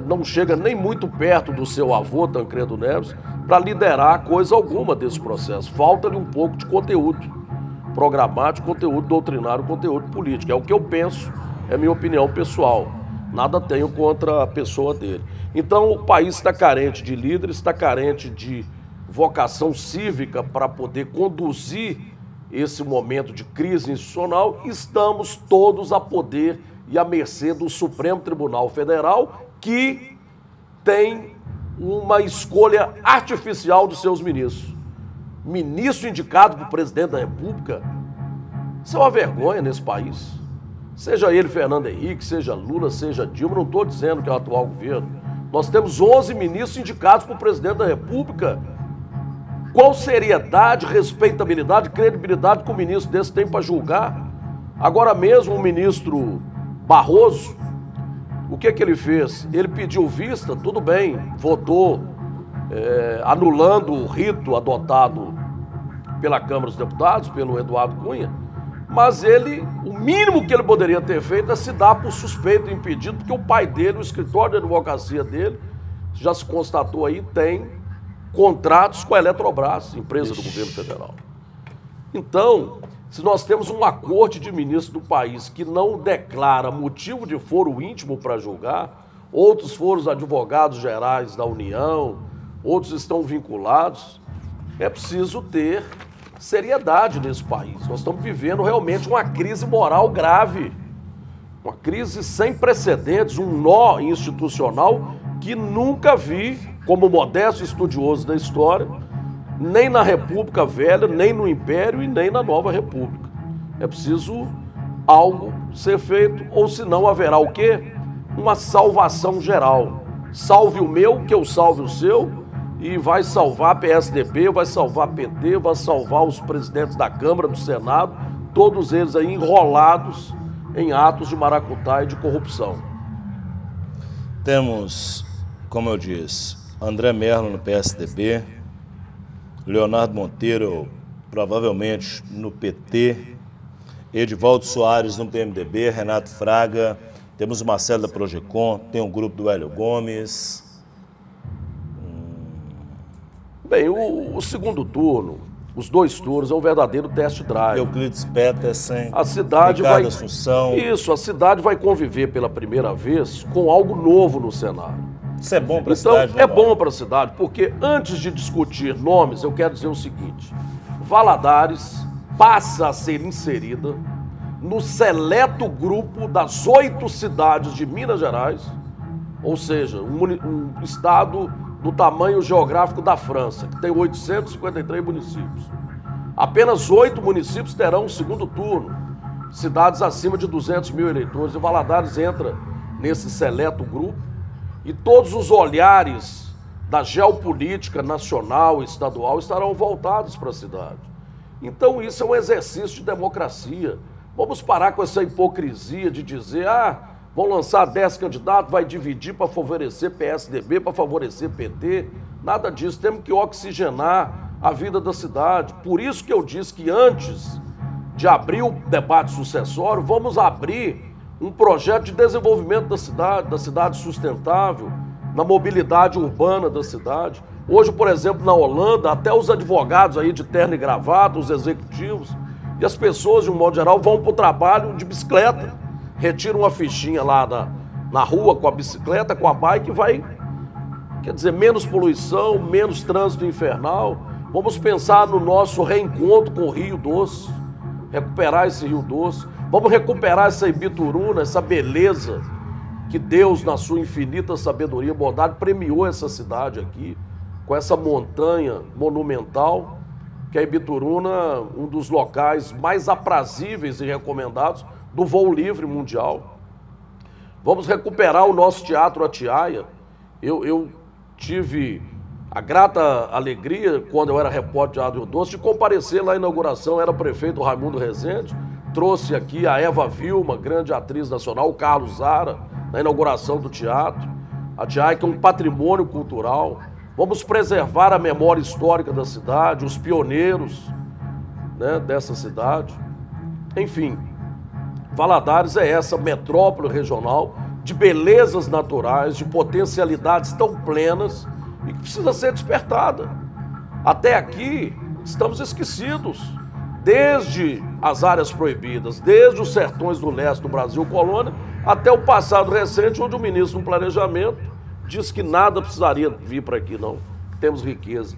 B: não chega nem muito perto do seu avô, Tancredo Neves, para liderar coisa alguma desse processo. Falta-lhe um pouco de conteúdo programático, conteúdo doutrinário, conteúdo político. É o que eu penso, é minha opinião pessoal. Nada tenho contra a pessoa dele. Então, o país está carente de líderes, está carente de vocação cívica para poder conduzir esse momento de crise institucional. Estamos todos a poder e à mercê do Supremo Tribunal Federal, que tem uma escolha artificial dos seus ministros. Ministro indicado por presidente da República, isso é uma vergonha nesse país. Seja ele Fernando Henrique, seja Lula, seja Dilma, não estou dizendo que é o atual governo. Nós temos 11 ministros indicados por presidente da República. Qual seriedade, respeitabilidade, credibilidade que o ministro desse tem para julgar? Agora mesmo o ministro Barroso, o que, que ele fez? Ele pediu vista, tudo bem, votou é, anulando o rito adotado pela Câmara dos Deputados, pelo Eduardo Cunha, mas ele, o mínimo que ele poderia ter feito é se dar por suspeito impedido, porque o pai dele, o escritório de advocacia dele, já se constatou aí, tem contratos com a Eletrobras, empresa do governo federal. Então, se nós temos uma corte de ministros do país que não declara motivo de foro íntimo para julgar, outros foram os advogados gerais da União, outros estão vinculados, é preciso ter seriedade nesse país. Nós estamos vivendo realmente uma crise moral grave, uma crise sem precedentes, um nó institucional que nunca vi, como modesto estudioso da história, nem na República Velha, nem no Império e nem na Nova República. É preciso algo ser feito, ou senão haverá o quê? Uma salvação geral. Salve o meu, que eu salve o seu, e vai salvar PSDB, vai salvar PT, vai salvar os presidentes da Câmara, do Senado, todos eles aí enrolados em atos de maracutaia e de corrupção.
A: Temos, como eu disse, André Merlo no PSDB, Leonardo Monteiro, provavelmente no PT, Edivaldo Soares no PMDB, Renato Fraga, temos o Marcelo da Projecon, tem o um grupo do Hélio Gomes.
B: Bem, o, o, segundo turno, os dois turnos, é um verdadeiro test drive.
A: Euclides Peterson,
B: A cidade
A: Ricardo
B: vai.
A: Assunção.
B: Isso, a cidade vai conviver pela primeira vez com algo novo no cenário.
A: Isso é bom para a
B: Então,
A: cidade, né,
B: é bom para a cidade, porque antes de discutir nomes, eu quero dizer o seguinte: Valadares passa a ser inserida no seleto grupo das oito cidades de Minas Gerais, ou seja, um, um estado do tamanho geográfico da França, que tem 853 municípios. Apenas oito municípios terão um segundo turno, cidades acima de 200 mil eleitores, e Valadares entra nesse seleto grupo, e todos os olhares da geopolítica nacional e estadual estarão voltados para a cidade. Então isso é um exercício de democracia. Vamos parar com essa hipocrisia de dizer, ah, vão lançar 10 candidatos, vai dividir para favorecer PSDB, para favorecer PT. Nada disso, temos que oxigenar a vida da cidade. Por isso que eu disse que antes de abrir o debate sucessório, vamos abrir um projeto de desenvolvimento da cidade, da cidade sustentável, na mobilidade urbana da cidade. Hoje, por exemplo, na Holanda, até os advogados aí de terno e gravata, os executivos, e as pessoas, de um modo geral, vão para o trabalho de bicicleta. Retiram uma fichinha lá na, na rua com a bicicleta, com a bike e vai Quer dizer, menos poluição, menos trânsito infernal. Vamos pensar no nosso reencontro com o Rio Doce, recuperar esse Rio Doce. Vamos recuperar essa Ibituruna, essa beleza que Deus, na sua infinita sabedoria e bondade, premiou essa cidade aqui, com essa montanha monumental, que é Ibituruna, um dos locais mais aprazíveis e recomendados do voo livre mundial. Vamos recuperar o nosso Teatro Atiaia. Eu, eu tive a grata alegria, quando eu era repórter de Rádio Doce, de comparecer lá à inauguração. Era prefeito Raimundo Rezende, trouxe aqui a Eva Vilma, grande atriz nacional, o Carlos Zara, na inauguração do teatro. A que é um patrimônio cultural. Vamos preservar a memória histórica da cidade, os pioneiros né, dessa cidade. Enfim, Valadares é essa metrópole regional de belezas naturais, de potencialidades tão plenas e que precisa ser despertada. Até aqui estamos esquecidos. Desde as áreas proibidas, desde os sertões do leste do Brasil colônia, até o passado recente, onde o ministro do Planejamento disse que nada precisaria vir para aqui, não. Temos riqueza.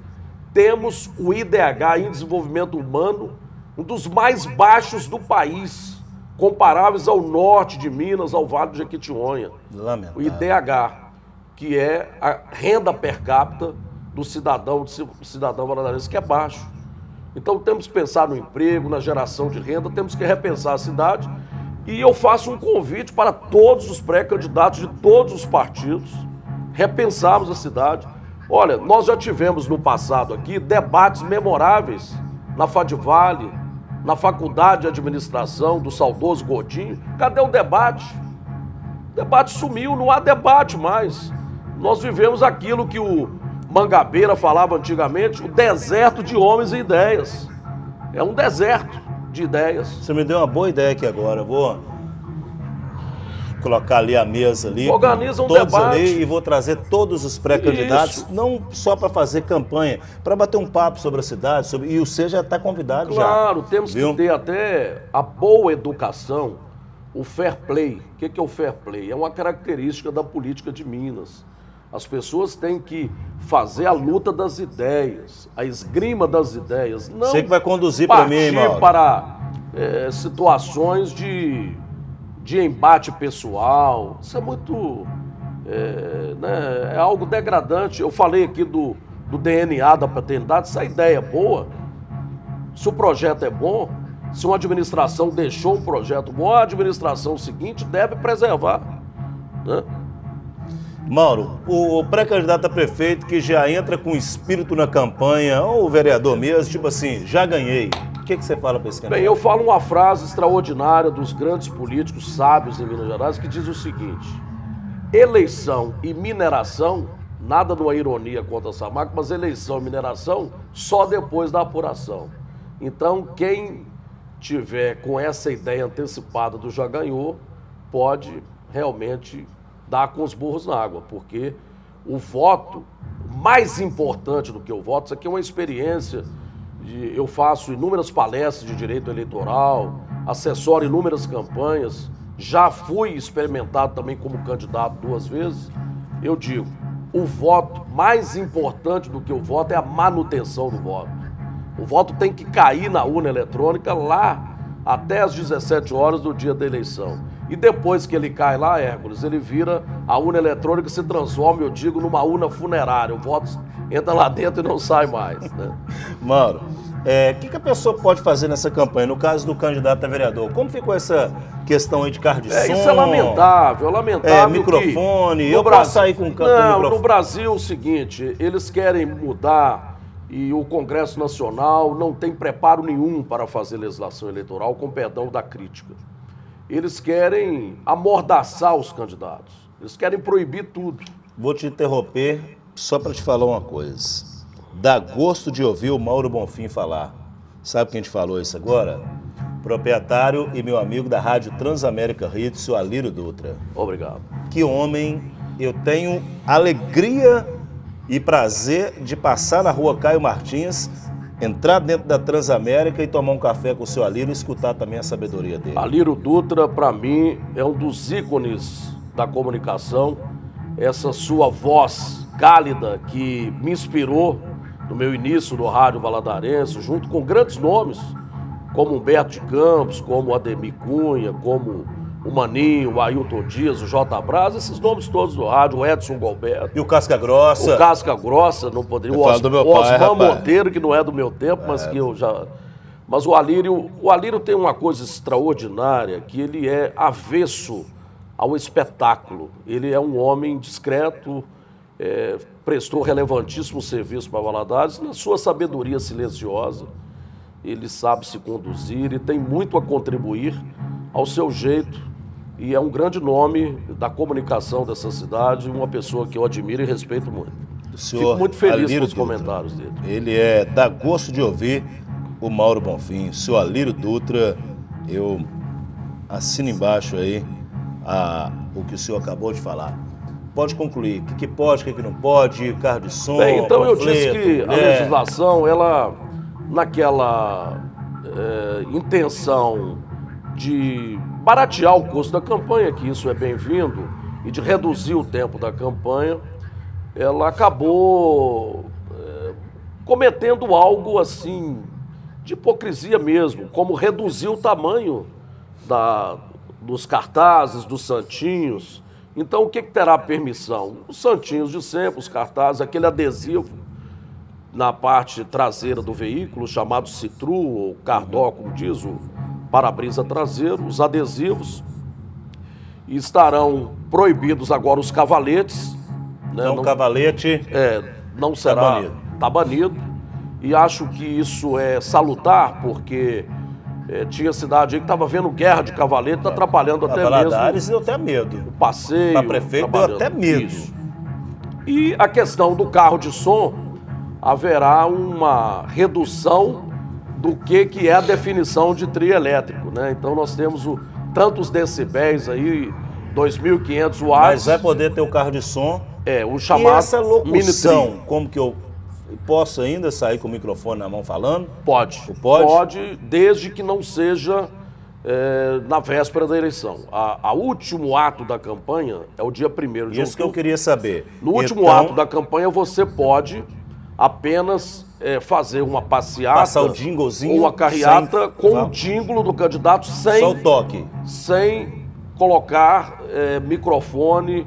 B: Temos o IDH em desenvolvimento humano, um dos mais baixos do país, comparáveis ao norte de Minas, ao Vale do Jequitinhonha. O
A: Lamentável.
B: IDH, que é a renda per capita do cidadão, do cidadão valadarense, que é baixo. Então temos que pensar no emprego, na geração de renda, temos que repensar a cidade. E eu faço um convite para todos os pré-candidatos de todos os partidos repensarmos a cidade. Olha, nós já tivemos no passado aqui debates memoráveis na Fadivale, na Faculdade de Administração do saudoso Godinho. Cadê o debate? O debate sumiu, não há debate mais. Nós vivemos aquilo que o Mangabeira falava antigamente, o deserto de homens e ideias. É um deserto de ideias.
A: Você me deu uma boa ideia aqui agora. Eu vou colocar ali a mesa ali.
B: Organiza um
A: todos
B: debate.
A: ali e vou trazer todos os pré-candidatos, não só para fazer campanha, para bater um papo sobre a cidade, sobre e o C já está convidado já.
B: Claro, temos
A: viu?
B: que ter até a boa educação, o fair play. O que que é o fair play? É uma característica da política de Minas. As pessoas têm que fazer a luta das ideias, a esgrima das ideias. Não
A: Você que vai conduzir para mim, Mauro?
B: para é, situações de, de embate pessoal. Isso é muito. É, né, é algo degradante. Eu falei aqui do, do DNA da paternidade, essa ideia é boa. Se o projeto é bom, se uma administração deixou um projeto bom, a administração seguinte deve preservar. Né?
A: Mauro, o pré-candidato a prefeito que já entra com espírito na campanha, ou o vereador mesmo, tipo assim, já ganhei. O que, que você fala para esse candidato?
B: Bem, eu falo uma frase extraordinária dos grandes políticos sábios em Minas Gerais que diz o seguinte: eleição e mineração, nada numa ironia contra a Samarco, mas eleição e mineração só depois da apuração. Então, quem tiver com essa ideia antecipada do já ganhou, pode realmente dar com os burros na água, porque o voto, mais importante do que o voto, isso aqui é uma experiência de- eu faço inúmeras palestras de direito eleitoral, assessoro inúmeras campanhas, já fui experimentado também como candidato duas vezes. Eu digo, o voto, mais importante do que o voto é a manutenção do voto. O voto tem que cair na urna eletrônica lá até às 17 horas do dia da eleição. E depois que ele cai lá, Hércules, ele vira a urna eletrônica se transforma, eu digo, numa urna funerária. O voto entra lá dentro e não sai mais. Né?
A: Mauro, é, o que, que a pessoa pode fazer nessa campanha? No caso do candidato a vereador, como ficou essa questão aí de carro de
B: É,
A: som?
B: isso é lamentável, é lamentável.
A: É, microfone, eu
B: Brasil-
A: sair com canto do
B: Não,
A: microfone.
B: no Brasil é o seguinte, eles querem mudar e o Congresso Nacional não tem preparo nenhum para fazer legislação eleitoral, com perdão da crítica. Eles querem amordaçar os candidatos. Eles querem proibir tudo.
A: Vou te interromper só para te falar uma coisa. Dá gosto de ouvir o Mauro Bonfim falar. Sabe quem te falou isso agora? Proprietário e meu amigo da Rádio Transamérica Hits, o Alírio Dutra.
B: Obrigado.
A: Que homem, eu tenho alegria e prazer de passar na rua Caio Martins, entrar dentro da Transamérica e tomar um café com o seu Alírio e escutar também a sabedoria dele.
B: Alírio Dutra, para mim, é um dos ícones da comunicação. Essa sua voz cálida que me inspirou no meu início no Rádio Valadarense, junto com grandes nomes, como Humberto de Campos, como Ademir Cunha, como o Maninho, o Ailton Dias, o J. Braz, esses nomes todos do rádio, o Edson Galberto.
A: E o Casca Grossa?
B: O Casca Grossa, não poderia.
A: Eu
B: O, Os,
A: do meu
B: o
A: pai,
B: Osman. Monteiro, que não é do meu tempo, mas que eu já. Mas o Alírio, o Alírio tem uma coisa extraordinária, que ele é avesso ao espetáculo. Ele é um homem discreto, é, prestou relevantíssimo serviço para Valadares, na sua sabedoria silenciosa. Ele sabe se conduzir e tem muito a contribuir ao seu jeito. E é um grande nome da comunicação dessa cidade, uma pessoa que eu admiro e respeito muito.
A: O senhor
B: Fico muito feliz
A: Alírio
B: com os
A: Dutra.
B: comentários dele.
A: Ele é, dá gosto de ouvir o Mauro Bonfim. O senhor Alírio Dutra, eu assino embaixo aí a- o que o senhor acabou de falar. Pode concluir. O que, que pode, o que, que não pode, carro de som,
B: Bem, então eu disse que a
A: mulher.
B: legislação, ela, naquela eh, intenção de baratear o custo da campanha, que isso é bem-vindo, e de reduzir o tempo da campanha, ela acabou eh, cometendo algo assim de hipocrisia mesmo, como reduzir o tamanho da- dos cartazes, dos santinhos. Então, o que, que terá permissão? Os santinhos de sempre, os cartazes, aquele adesivo na parte traseira do veículo, chamado citru, ou cardó, como diz, o para-brisa traseiro, os adesivos. E estarão proibidos agora os cavaletes. Né?
A: Então,
B: Não-
A: cavalete.
B: é, não será.
A: banido.
B: Está banido. E acho que isso é salutar, porque é, tinha cidade aí que estava vendo guerra de cavalete, tá atrapalhando até
A: Valadares
B: mesmo
A: deu até medo.
B: o passeio.
A: Pra prefeito deu até medo.
B: Isso. E a questão do carro de som, haverá uma redução do que, que é a definição de trio elétrico, né? Então nós temos o, tantos decibéis aí, 2.500
A: Mas
B: watts,
A: vai poder ter o carro de som.
B: é, o
A: E
B: chamado
A: essa
B: mini
A: locução, como que eu posso ainda sair com o microfone na mão falando?
B: Pode.
A: Pode?
B: desde que não seja é, na véspera da eleição. A, a último ato da campanha é o dia 1 de
A: Isso que eu
B: outubro.
A: queria saber.
B: No último
A: Então,
B: ato da campanha, você pode apenas é, fazer uma passeata
A: Passar o jinglezinho
B: ou uma carreata
A: sem-
B: com o jingle do candidato
A: Só o
B: sem,
A: toque.
B: sem colocar é, microfone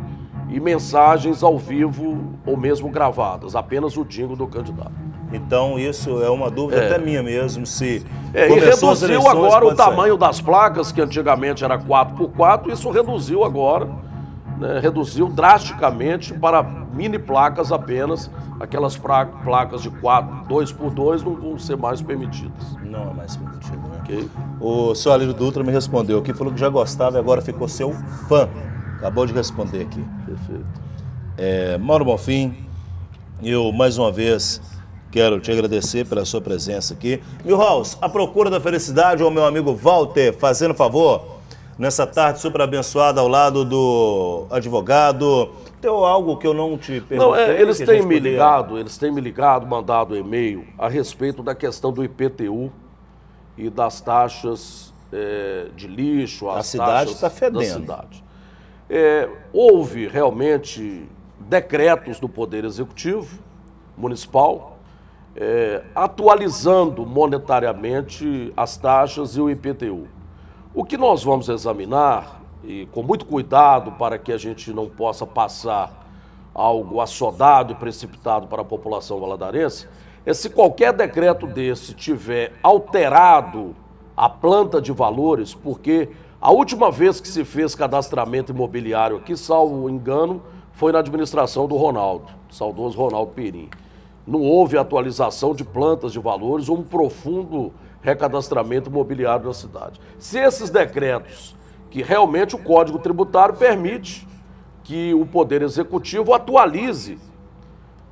B: e mensagens ao vivo ou mesmo gravadas, apenas o jingle do candidato.
A: Então, isso é uma dúvida até minha mesmo, se
B: É, e reduziu agora o
A: pode sair.
B: tamanho das placas, que antigamente era 4x4, isso reduziu agora, né, reduziu drasticamente para mini placas apenas, aquelas pra- placas de 4, 2x2 não vão ser mais permitidas.
A: Não é mais permitido, né?
B: ok?
A: O seu Alírio Dutra me respondeu aqui, falou que já gostava e agora ficou seu fã. Acabou de responder aqui.
B: Perfeito.
A: É, Mauro Bonfim, eu mais uma vez quero te agradecer pela sua presença aqui. Milhouse, a procura da felicidade ao meu amigo Walter, fazendo favor, nessa tarde super abençoada ao lado do advogado. Tem algo que eu não te perguntei?
B: Não, é, eles têm me
A: poderia-
B: ligado, eles têm me ligado, mandado e-mail a respeito da questão do IPTU e das taxas é, de lixo, as
A: A cidade está fedendo.
B: da cidade. É, houve realmente decretos do Poder Executivo Municipal é, atualizando monetariamente as taxas e o IPTU. O que nós vamos examinar, e com muito cuidado para que a gente não possa passar algo assodado e precipitado para a população valadarense, é se qualquer decreto desse tiver alterado a planta de valores, porque a última vez que se fez cadastramento imobiliário aqui, salvo engano, foi na administração do Ronaldo, saudoso Ronaldo Perim. Não houve atualização de plantas de valores um profundo recadastramento imobiliário na cidade. Se esses decretos, que realmente o Código Tributário permite que o Poder Executivo atualize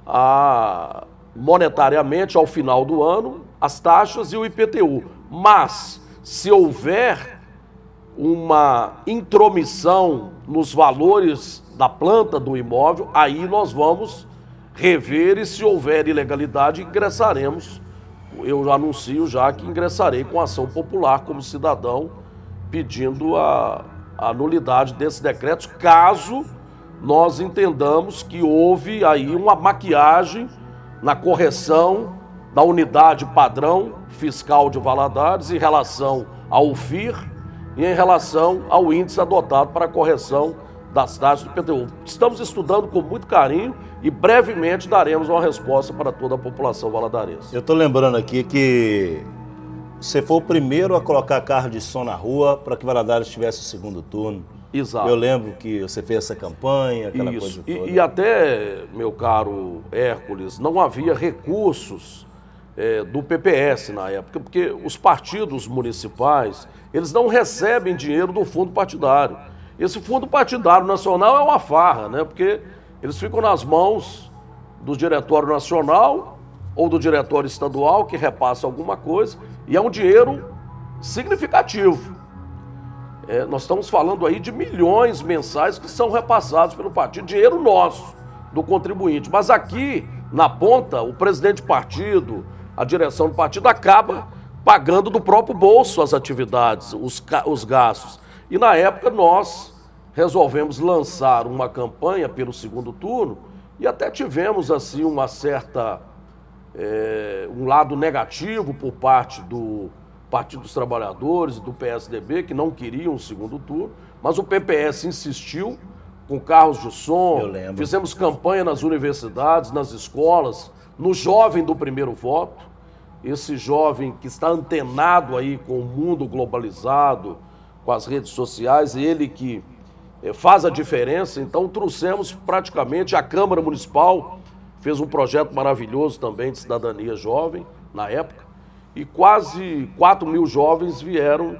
B: a, monetariamente ao final do ano as taxas e o IPTU. Mas, se houver uma intromissão nos valores da planta do imóvel, aí nós vamos rever e se houver ilegalidade, ingressaremos. Eu anuncio já que ingressarei com ação popular como cidadão pedindo a, a nulidade desses decretos, caso nós entendamos que houve aí uma maquiagem na correção da unidade padrão fiscal de Valadares em relação ao FIR e em relação ao índice adotado para a correção das taxas do IPTU. Estamos estudando com muito carinho e brevemente daremos uma resposta para toda a população valadarense.
A: Eu estou lembrando aqui que você foi o primeiro a colocar carro de som na rua para que Valadares tivesse o segundo turno.
B: Exato.
A: Eu lembro que você fez essa campanha, aquela
B: Isso.
A: coisa toda.
B: E, e até, meu caro Hércules, não havia recursos eh, do PPS na época, porque os partidos municipais, eles não recebem dinheiro do fundo partidário. Esse fundo partidário nacional é uma farra, né? Porque eles ficam nas mãos do diretório nacional ou do diretório estadual que repassa alguma coisa e é um dinheiro significativo. É, nós estamos falando aí de milhões mensais que são repassados pelo partido, dinheiro nosso, do contribuinte. Mas aqui, na ponta, o presidente do partido, a direção do partido acaba pagando do próprio bolso as atividades, os, os gastos. E na época nós resolvemos lançar uma campanha pelo segundo turno e até tivemos assim uma certa é, um lado negativo por parte do Partido dos Trabalhadores e do PSDB, que não queriam o segundo turno, mas o PPS insistiu com carros de som. Fizemos campanha nas universidades, nas escolas, no jovem do primeiro voto. Esse jovem que está antenado aí com o mundo globalizado, com as redes sociais, ele que faz a diferença. Então trouxemos praticamente a Câmara Municipal fez um projeto maravilhoso também de cidadania jovem na época e quase 4 mil jovens vieram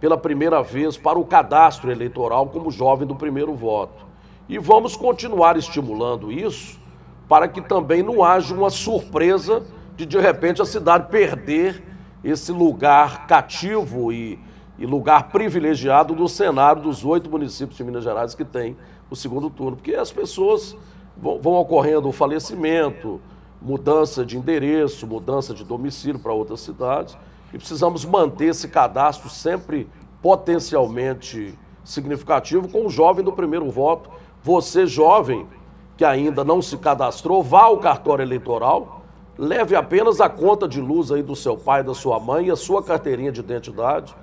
B: pela primeira vez para o cadastro eleitoral como jovem do primeiro voto. E vamos continuar estimulando isso para que também não haja uma surpresa de de repente a cidade perder esse lugar cativo e, e lugar privilegiado do cenário dos oito municípios de Minas Gerais que tem o segundo turno, porque as pessoas vão, ocorrendo o falecimento, mudança de endereço, mudança de domicílio para outras cidades, e precisamos manter esse cadastro sempre potencialmente significativo com o jovem do primeiro voto. Você, jovem, que ainda não se cadastrou, vá ao cartório eleitoral, leve apenas a conta de luz aí do seu pai, da sua mãe e a sua carteirinha de identidade,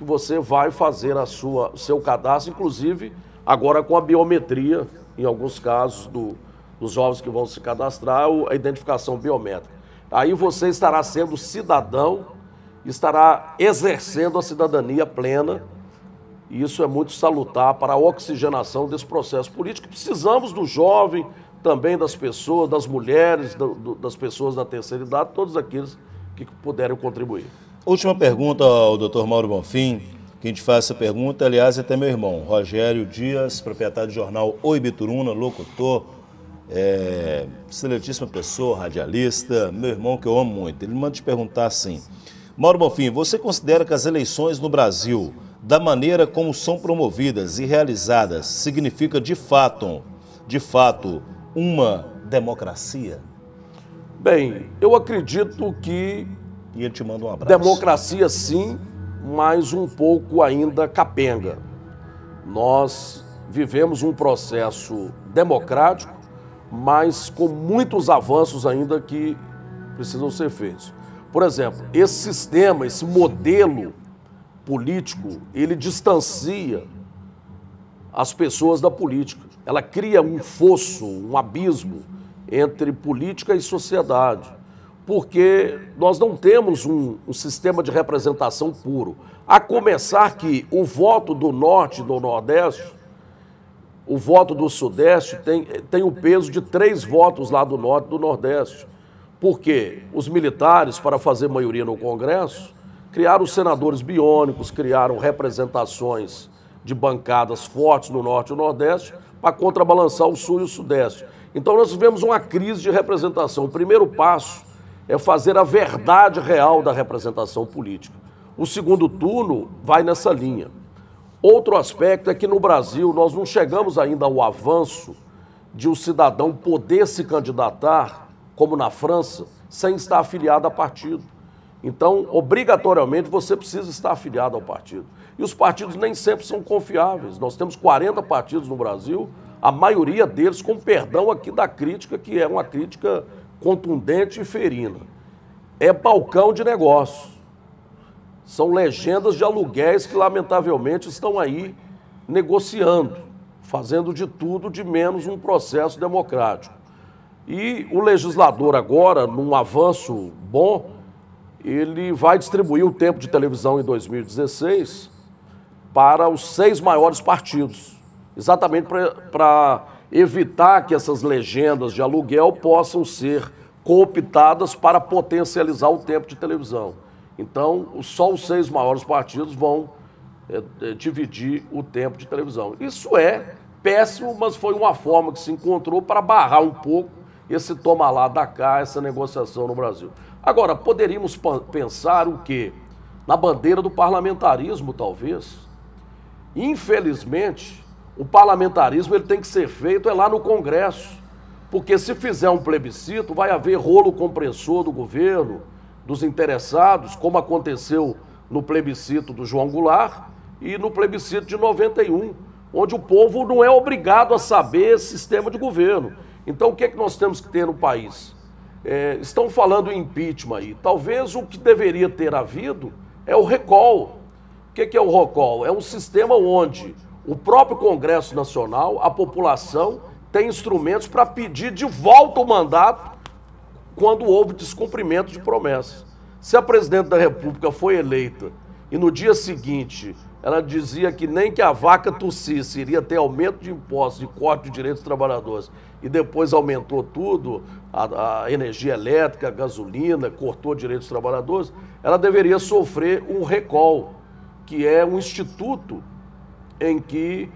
B: que você vai fazer a sua, seu cadastro, inclusive agora com a biometria, em alguns casos do, dos jovens que vão se cadastrar, a identificação biométrica. Aí você estará sendo cidadão, estará exercendo a cidadania plena, e isso é muito salutar para a oxigenação desse processo político. Precisamos do jovem, também das pessoas, das mulheres, do- do- das pessoas da terceira idade, todos aqueles que puderem contribuir.
A: Última pergunta ao Dr. Mauro Bonfim. Quem te faz essa pergunta, aliás, é até meu irmão, Rogério Dias, proprietário do jornal Oi Bituruna, locutor, é, excelentíssima pessoa, radialista, meu irmão que eu amo muito. Ele manda te perguntar assim: Mauro Bonfim, você considera que as eleições no Brasil, da maneira como são promovidas e realizadas, significa de fato, de fato, uma democracia?
B: Bem, eu acredito que.
A: E ele te manda um abraço.
B: Democracia, sim, mas um pouco ainda capenga. Nós vivemos um processo democrático, mas com muitos avanços ainda que precisam ser feitos. Por exemplo, esse sistema, esse modelo político, ele distancia as pessoas da política. Ela cria um fosso, um abismo entre política e sociedade, porque nós não temos um, um sistema de representação puro. A começar que o voto do Norte e do Nordeste, o voto do Sudeste tem, tem o peso de três votos lá do Norte e do Nordeste. Porque os militares, para fazer maioria no Congresso, criaram senadores biônicos, criaram representações de bancadas fortes no Norte e no Nordeste para contrabalançar o Sul e o Sudeste. Então nós vivemos uma crise de representação. O primeiro passo é fazer a verdade real da representação política. O segundo turno vai nessa linha. Outro aspecto é que no Brasil nós não chegamos ainda ao avanço de o um cidadão poder se candidatar como na França, sem estar afiliado a partido. Então, obrigatoriamente, você precisa estar afiliado ao partido. E os partidos nem sempre são confiáveis. Nós temos 40 partidos no Brasil, a maioria deles, com perdão aqui da crítica, que é uma crítica contundente e ferina. É balcão de negócio. São legendas de aluguéis que, lamentavelmente, estão aí negociando, fazendo de tudo de menos um processo democrático. E o legislador agora, num avanço bom, ele vai distribuir o tempo de televisão em 2016 para os seis maiores partidos, exatamente para evitar que essas legendas de aluguel possam ser cooptadas para potencializar o tempo de televisão. Então, só os seis maiores partidos vão é, é, dividir o tempo de televisão. Isso é péssimo, mas foi uma forma que se encontrou para barrar um pouco esse toma lá da cá, essa negociação no Brasil. Agora, poderíamos pensar o quê? Na bandeira do parlamentarismo, talvez. Infelizmente, o parlamentarismo ele tem que ser feito é lá no Congresso. Porque se fizer um plebiscito, vai haver rolo compressor do governo, dos interessados, como aconteceu no plebiscito do João Goulart e no plebiscito de 91, onde o povo não é obrigado a saber sistema de governo. Então, o que é que nós temos que ter no país? É, estão falando em impeachment aí. Talvez o que deveria ter havido é o recall. O que, que é o recall? É um sistema onde o próprio Congresso Nacional, a população, tem instrumentos para pedir de volta o mandato quando houve descumprimento de promessas. Se a presidente da República foi eleita e no dia seguinte ela dizia que nem que a vaca tossisse iria ter aumento de impostos, de corte de direitos dos trabalhadores, e depois aumentou tudo, a, a, energia elétrica, a gasolina, cortou direitos dos trabalhadores, ela deveria sofrer um recall, que é um instituto em que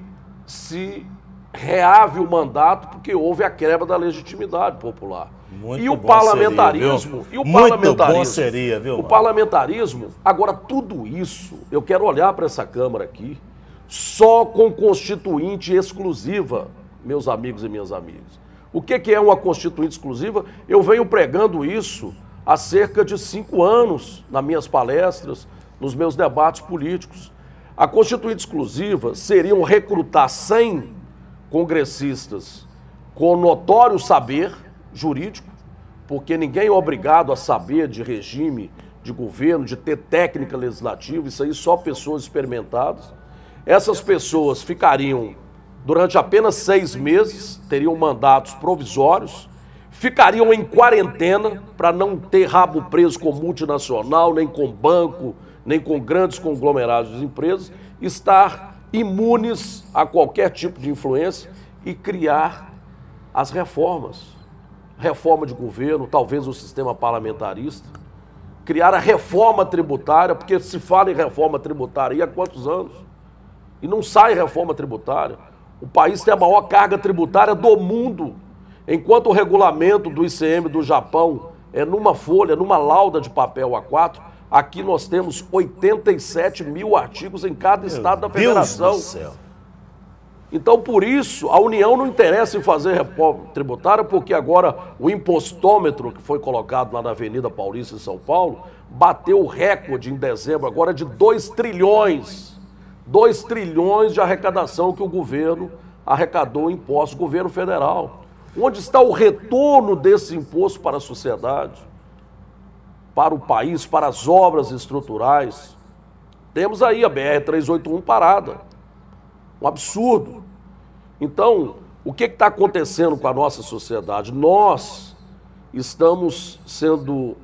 B: se reave o mandato porque houve a quebra da legitimidade popular.
A: Muito
B: e o parlamentarismo,
A: seria,
B: e o
A: Muito
B: parlamentarismo,
A: seria, viu?
B: o parlamentarismo, agora tudo isso, eu quero olhar para essa Câmara aqui, só com constituinte exclusiva, meus amigos e minhas amigas. O que, que é uma constituinte exclusiva? Eu venho pregando isso há cerca de cinco anos nas minhas palestras, nos meus debates políticos. A constituinte exclusiva seriam recrutar 100 congressistas com notório saber jurídico, porque ninguém é obrigado a saber de regime de governo, de ter técnica legislativa, isso aí só pessoas experimentadas. Essas pessoas ficariam durante apenas seis meses, teriam mandatos provisórios, ficariam em quarentena para não ter rabo preso com multinacional, nem com banco, nem com grandes conglomerados de empresas, estar imunes a qualquer tipo de influência e criar as reformas reforma de governo, talvez o sistema parlamentarista, criar a reforma tributária, porque se fala em reforma tributária há quantos anos? E não sai reforma tributária. O país tem a maior carga tributária do mundo, enquanto o regulamento do ICM do Japão é numa folha, numa lauda de papel A4, aqui nós temos 87 mil artigos em cada estado da federação.
A: Deus do céu.
B: Então, por isso, a União não interessa em fazer reforma tributária, porque agora o impostômetro que foi colocado lá na Avenida Paulista, em São Paulo, bateu o recorde em dezembro agora de 2 trilhões. 2 trilhões de arrecadação que o governo arrecadou em impostos, governo federal. Onde está o retorno desse imposto para a sociedade, para o país, para as obras estruturais? Temos aí a BR-381 parada. Um absurdo. Então, o que está acontecendo com a nossa sociedade? Nós estamos sendo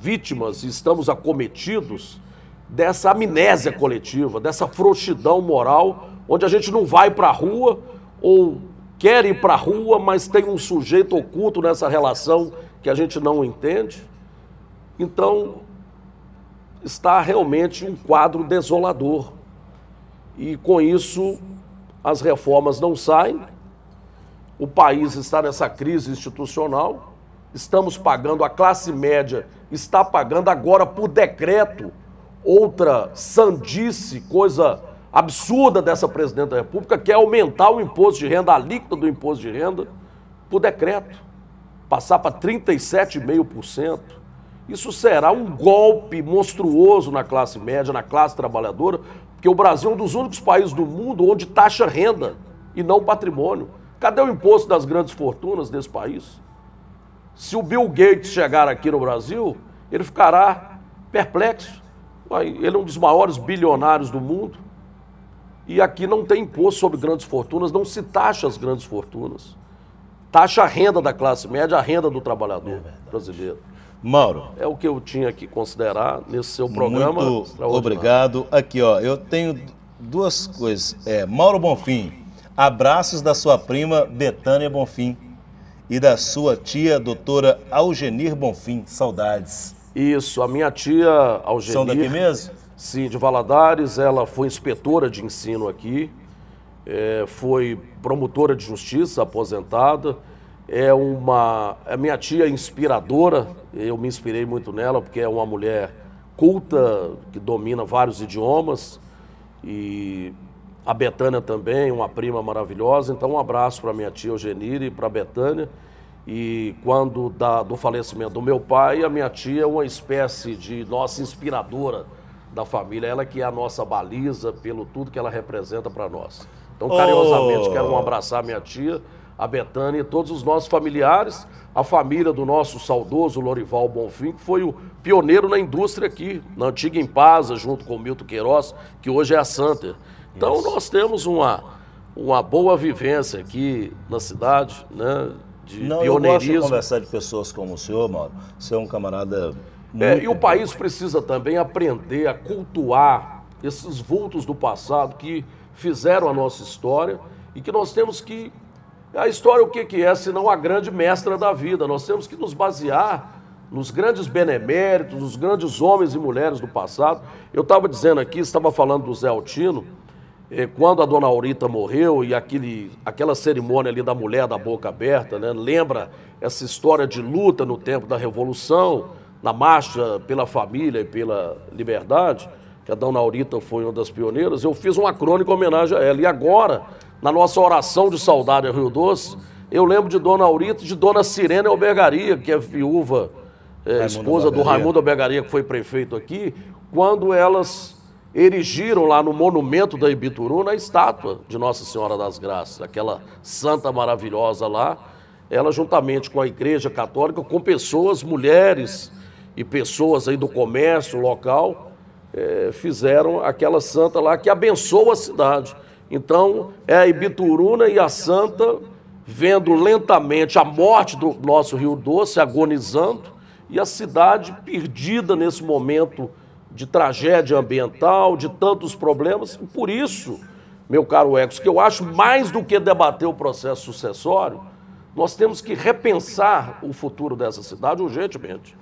B: vítimas, estamos acometidos dessa amnésia coletiva, dessa frouxidão moral, onde a gente não vai para a rua ou quer ir para a rua, mas tem um sujeito oculto nessa relação que a gente não entende. Então, está realmente um quadro desolador. E com isso, as reformas não saem, o país está nessa crise institucional, estamos pagando, a classe média está pagando agora por decreto outra sandice, coisa absurda dessa presidente da República, que é aumentar o imposto de renda, a alíquota do imposto de renda, por decreto, passar para 37,5%. Isso será um golpe monstruoso na classe média, na classe trabalhadora, porque o Brasil é um dos únicos países do mundo onde taxa renda e não patrimônio. Cadê o imposto das grandes fortunas desse país? Se o Bill Gates chegar aqui no Brasil, ele ficará perplexo. Ele é um dos maiores bilionários do mundo. E aqui não tem imposto sobre grandes fortunas, não se taxa as grandes fortunas. Taxa a renda da classe média, a renda do trabalhador é brasileiro.
A: Mauro.
B: É o que eu tinha que considerar nesse seu programa.
A: Muito obrigado. Aqui, ó, eu tenho duas coisas. É, Mauro Bonfim, abraços da sua prima Betânia Bonfim e da sua tia, doutora Algenir Bonfim. Saudades.
B: Isso, a minha tia Algenir.
A: São daqui mesmo?
B: Sim, de Valadares. Ela foi inspetora de ensino aqui, é, foi promotora de justiça aposentada é uma. A minha tia é inspiradora, eu me inspirei muito nela, porque é uma mulher culta, que domina vários idiomas. E a Betânia também, uma prima maravilhosa. Então, um abraço para minha tia Eugenire e para a Betânia. E quando da, do falecimento do meu pai, a minha tia é uma espécie de nossa inspiradora da família, ela que é a nossa baliza pelo tudo que ela representa para nós. Então, carinhosamente, oh. quero um abraçar minha tia a Betânia e todos os nossos familiares, a família do nosso saudoso Lorival Bonfim, que foi o pioneiro na indústria aqui, na antiga Impasa, junto com o Milton Queiroz, que hoje é a Santa. Então nós temos uma, uma boa vivência aqui na cidade, né? De
A: Não,
B: pioneirismo.
A: Eu gosto de conversar de pessoas como o senhor, Mauro. Você é um camarada.
B: É, e o país precisa também aprender a cultuar esses vultos do passado que fizeram a nossa história e que nós temos que a história o que, que é, senão a grande mestra da vida. Nós temos que nos basear nos grandes beneméritos, nos grandes homens e mulheres do passado. Eu estava dizendo aqui, estava falando do Zé Altino, eh, quando a dona Aurita morreu e aquele, aquela cerimônia ali da mulher da boca aberta, né, lembra essa história de luta no tempo da Revolução, na marcha pela família e pela liberdade, que a dona Aurita foi uma das pioneiras. Eu fiz uma crônica em homenagem a ela. E agora, na nossa oração de saudade a Rio Doce, eu lembro de Dona Aurita e de Dona Sirene Albergaria, que é viúva, é, esposa do Raimundo Albergaria, que foi prefeito aqui, quando elas erigiram lá no monumento da Ibituruna a estátua de Nossa Senhora das Graças, aquela santa maravilhosa lá, ela juntamente com a Igreja Católica, com pessoas, mulheres e pessoas aí do comércio local, é, fizeram aquela santa lá que abençoa a cidade. Então, é a Ibituruna e a Santa vendo lentamente a morte do nosso Rio Doce agonizando e a cidade perdida nesse momento de tragédia ambiental, de tantos problemas. E por isso, meu caro Ecos, que eu acho mais do que debater o processo sucessório, nós temos que repensar o futuro dessa cidade urgentemente.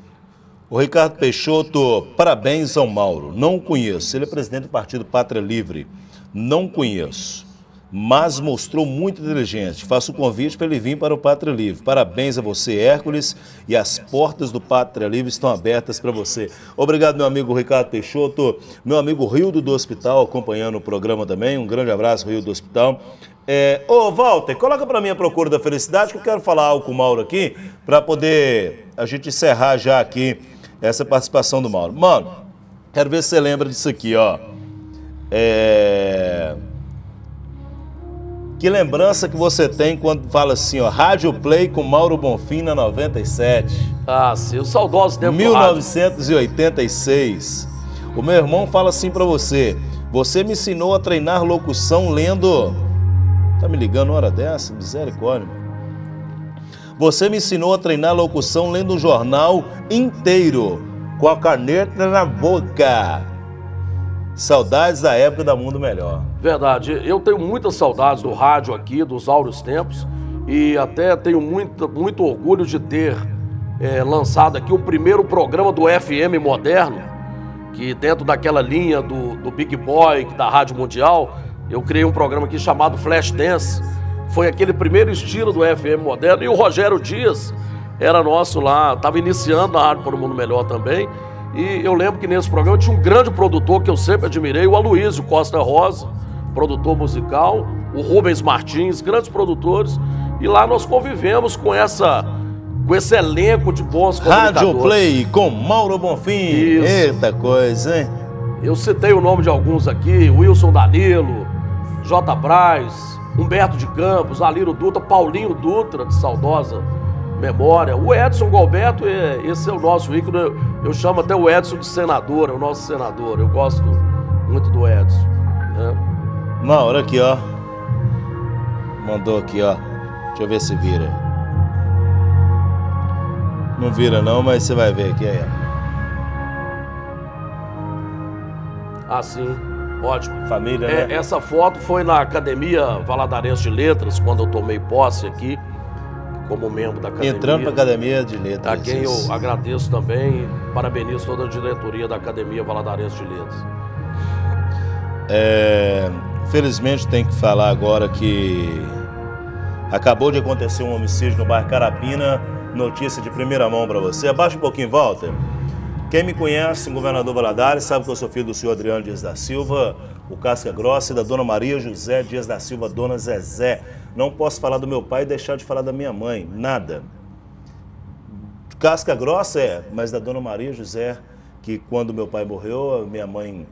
A: O Ricardo Peixoto, parabéns ao Mauro. Não conheço, ele é presidente do Partido Pátria Livre. Não conheço, mas mostrou muito inteligente. Faço o convite para ele vir para o Pátria Livre. Parabéns a você, Hércules, e as portas do Pátria Livre estão abertas para você. Obrigado, meu amigo Ricardo Peixoto, meu amigo Rio do Hospital, acompanhando o programa também. Um grande abraço, Rio do Hospital. É, ô, Walter, coloca para mim a Procura da Felicidade, que eu quero falar algo com o Mauro aqui, para poder a gente encerrar já aqui essa participação do Mauro. Mano, quero ver se você lembra disso aqui, ó. É... Que lembrança que você tem quando fala assim, ó, Rádio Play com Mauro Bonfim na 97?
B: Ah, sim, o saudoso tempo
A: 1986. O meu irmão fala assim para você, você me ensinou a treinar locução lendo Tá me ligando uma hora dessa? Misericórdia. Você me ensinou a treinar locução lendo um jornal inteiro, com a caneta na boca. Saudades da época da Mundo Melhor.
B: Verdade. Eu tenho muitas saudades do rádio aqui, dos áureos tempos, e até tenho muito, muito orgulho de ter é, lançado aqui o primeiro programa do FM moderno, que dentro daquela linha do, do Big Boy, da Rádio Mundial, eu criei um programa aqui chamado Flash Dance. Foi aquele primeiro estilo do FM moderno. E o Rogério Dias era nosso lá, estava iniciando na Rádio para o Mundo Melhor também. E eu lembro que nesse programa tinha um grande produtor que eu sempre admirei, o Aloysio Costa Rosa, produtor musical, o Rubens Martins, grandes produtores. E lá nós convivemos com essa com esse elenco de bons
A: Rádio Play com Mauro Bonfim. Isso. Eita coisa, hein?
B: Eu citei o nome de alguns aqui, Wilson Danilo, J. Braz, Humberto de Campos, Aliro Dutra, Paulinho Dutra, de saudosa memória. O Edson Galberto, esse é o nosso ícone. Eu, eu chamo até o Edson de senador, é o nosso senador. Eu gosto muito do Edson. Né?
A: Mauro, aqui, ó. Mandou aqui, ó. Deixa eu ver se vira. Não vira não, mas você vai ver aqui. Aí,
B: Ah, sim. Ótimo.
A: Família,
B: é,
A: né?
B: Essa foto foi na Academia Valadarense de Letras, quando eu tomei posse aqui, como membro da Academia.
A: Entrando para a Academia de Letras.
B: A quem eu agradeço também e parabenizo toda a diretoria da Academia Valadarense de Letras.
A: É, felizmente tem que falar agora que acabou de acontecer um homicídio no bairro Carapina. Notícia de primeira mão para você. Abaixa um pouquinho, Walter. Quem me conhece, governador Valadares, sabe que eu sou filho do senhor Adriano Dias da Silva, o Casca Grossa, e da dona Maria José Dias da Silva, dona Zezé. Não posso falar do meu pai e deixar de falar da minha mãe, nada. Casca Grossa é, mas da dona Maria José, que quando meu pai morreu, minha mãe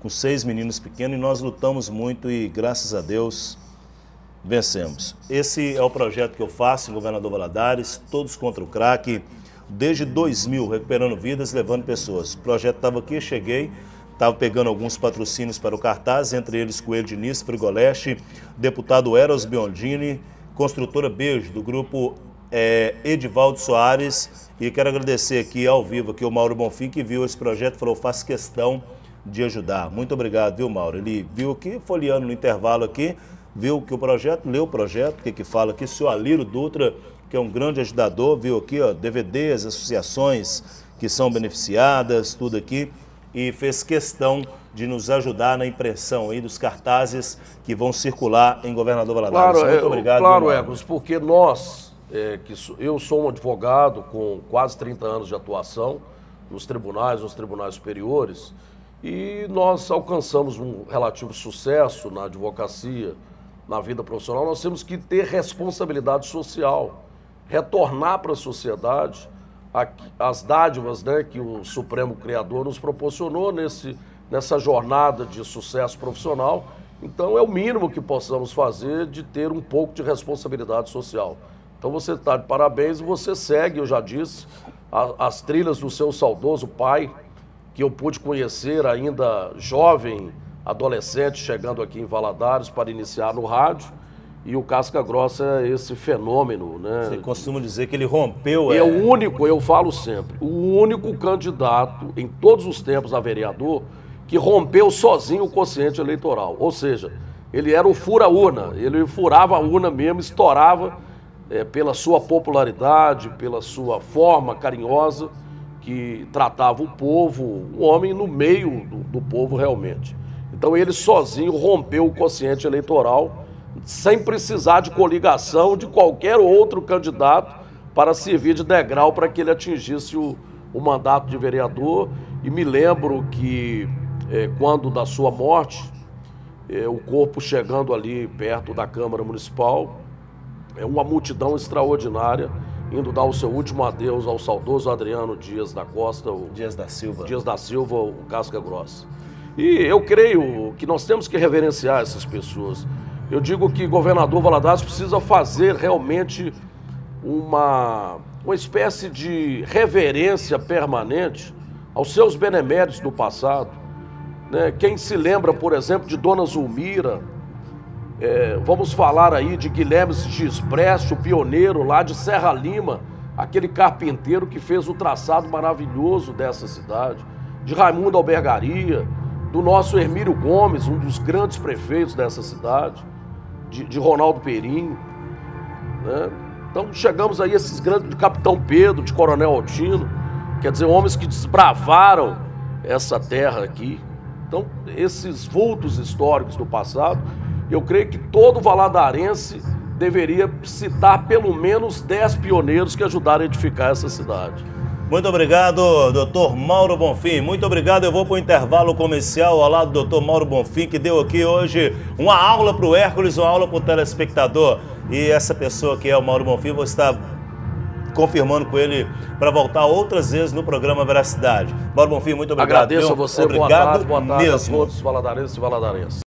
A: com seis meninos pequenos, e nós lutamos muito e graças a Deus vencemos. Esse é o projeto que eu faço Governador Valadares, todos contra o crack desde 2000, recuperando vidas, levando pessoas. O projeto estava aqui, cheguei, estava pegando alguns patrocínios para o cartaz, entre eles Coelho Diniz, Frigoleste, deputado Eros Biondini, construtora Beijo, do grupo é, Edivaldo Soares, e quero agradecer aqui ao vivo aqui o Mauro Bonfim, que viu esse projeto falou, faz questão de ajudar. Muito obrigado, viu, Mauro? Ele viu aqui, folheando no intervalo aqui, viu que o projeto, leu o projeto, o que, que fala aqui, senhor Aliro Dutra, que é um grande ajudador, viu aqui, ó, DVDs, associações que são beneficiadas, tudo aqui, e fez questão de nos ajudar na impressão aí dos cartazes que vão circular em Governador Valadares.
B: Claro, Muito é, obrigado. Claro, Egos, porque nós, é, que eu sou um advogado com quase 30 anos de atuação nos tribunais, nos tribunais superiores, e nós alcançamos um relativo sucesso na advocacia, na vida profissional, nós temos que ter responsabilidade social retornar para a sociedade as dádivas né, que o Supremo Criador nos proporcionou nesse, nessa jornada de sucesso profissional. Então, é o mínimo que possamos fazer de ter um pouco de responsabilidade social. Então, você está de parabéns e você segue, eu já disse, a, as trilhas do seu saudoso pai, que eu pude conhecer ainda jovem, adolescente, chegando aqui em Valadares para iniciar no rádio e o Casca Grossa é esse fenômeno, né?
A: Você costuma dizer que ele rompeu.
B: É, é o único, eu falo sempre, o único candidato em todos os tempos a vereador que rompeu sozinho o consciente eleitoral. Ou seja, ele era o fura-urna, ele furava a urna mesmo, estourava é, pela sua popularidade, pela sua forma carinhosa que tratava o povo, um homem no meio do, do povo realmente. Então ele sozinho rompeu o consciente eleitoral sem precisar de coligação de qualquer outro candidato para servir de degrau para que ele atingisse o, o mandato de vereador. E me lembro que, é, quando da sua morte, é, o corpo chegando ali perto da Câmara Municipal, é uma multidão extraordinária indo dar o seu último adeus ao saudoso Adriano Dias da Costa, o
A: Dias da Silva.
B: Dias da Silva, o Casca Grossa. E eu creio que nós temos que reverenciar essas pessoas. Eu digo que governador Valadares precisa fazer realmente uma, uma espécie de reverência permanente aos seus beneméritos do passado. Né? Quem se lembra, por exemplo, de Dona Zulmira, é, vamos falar aí de Guilherme Gispreste, o pioneiro lá de Serra Lima, aquele carpinteiro que fez o traçado maravilhoso dessa cidade, de Raimundo Albergaria, do nosso Hermílio Gomes, um dos grandes prefeitos dessa cidade, de, de Ronaldo Perim. Né? Então chegamos aí a esses grandes, de Capitão Pedro, de Coronel Altino, quer dizer, homens que desbravaram essa terra aqui. Então, esses vultos históricos do passado eu creio que todo valadarense deveria citar pelo menos 10 pioneiros que ajudaram a edificar essa cidade.
A: Muito obrigado, doutor Mauro Bonfim. Muito obrigado. Eu vou para o intervalo comercial ao lado do doutor Mauro Bonfim, que deu aqui hoje uma aula para o Hércules, uma aula para o telespectador. E essa pessoa que é o Mauro Bonfim, vou estar confirmando com ele para voltar outras vezes no programa Veracidade. Mauro Bonfim, muito obrigado.
B: Agradeço a você,
A: obrigado
B: boa tarde, boa tarde
A: mesmo.
B: a todos valadarenses e valadarenses.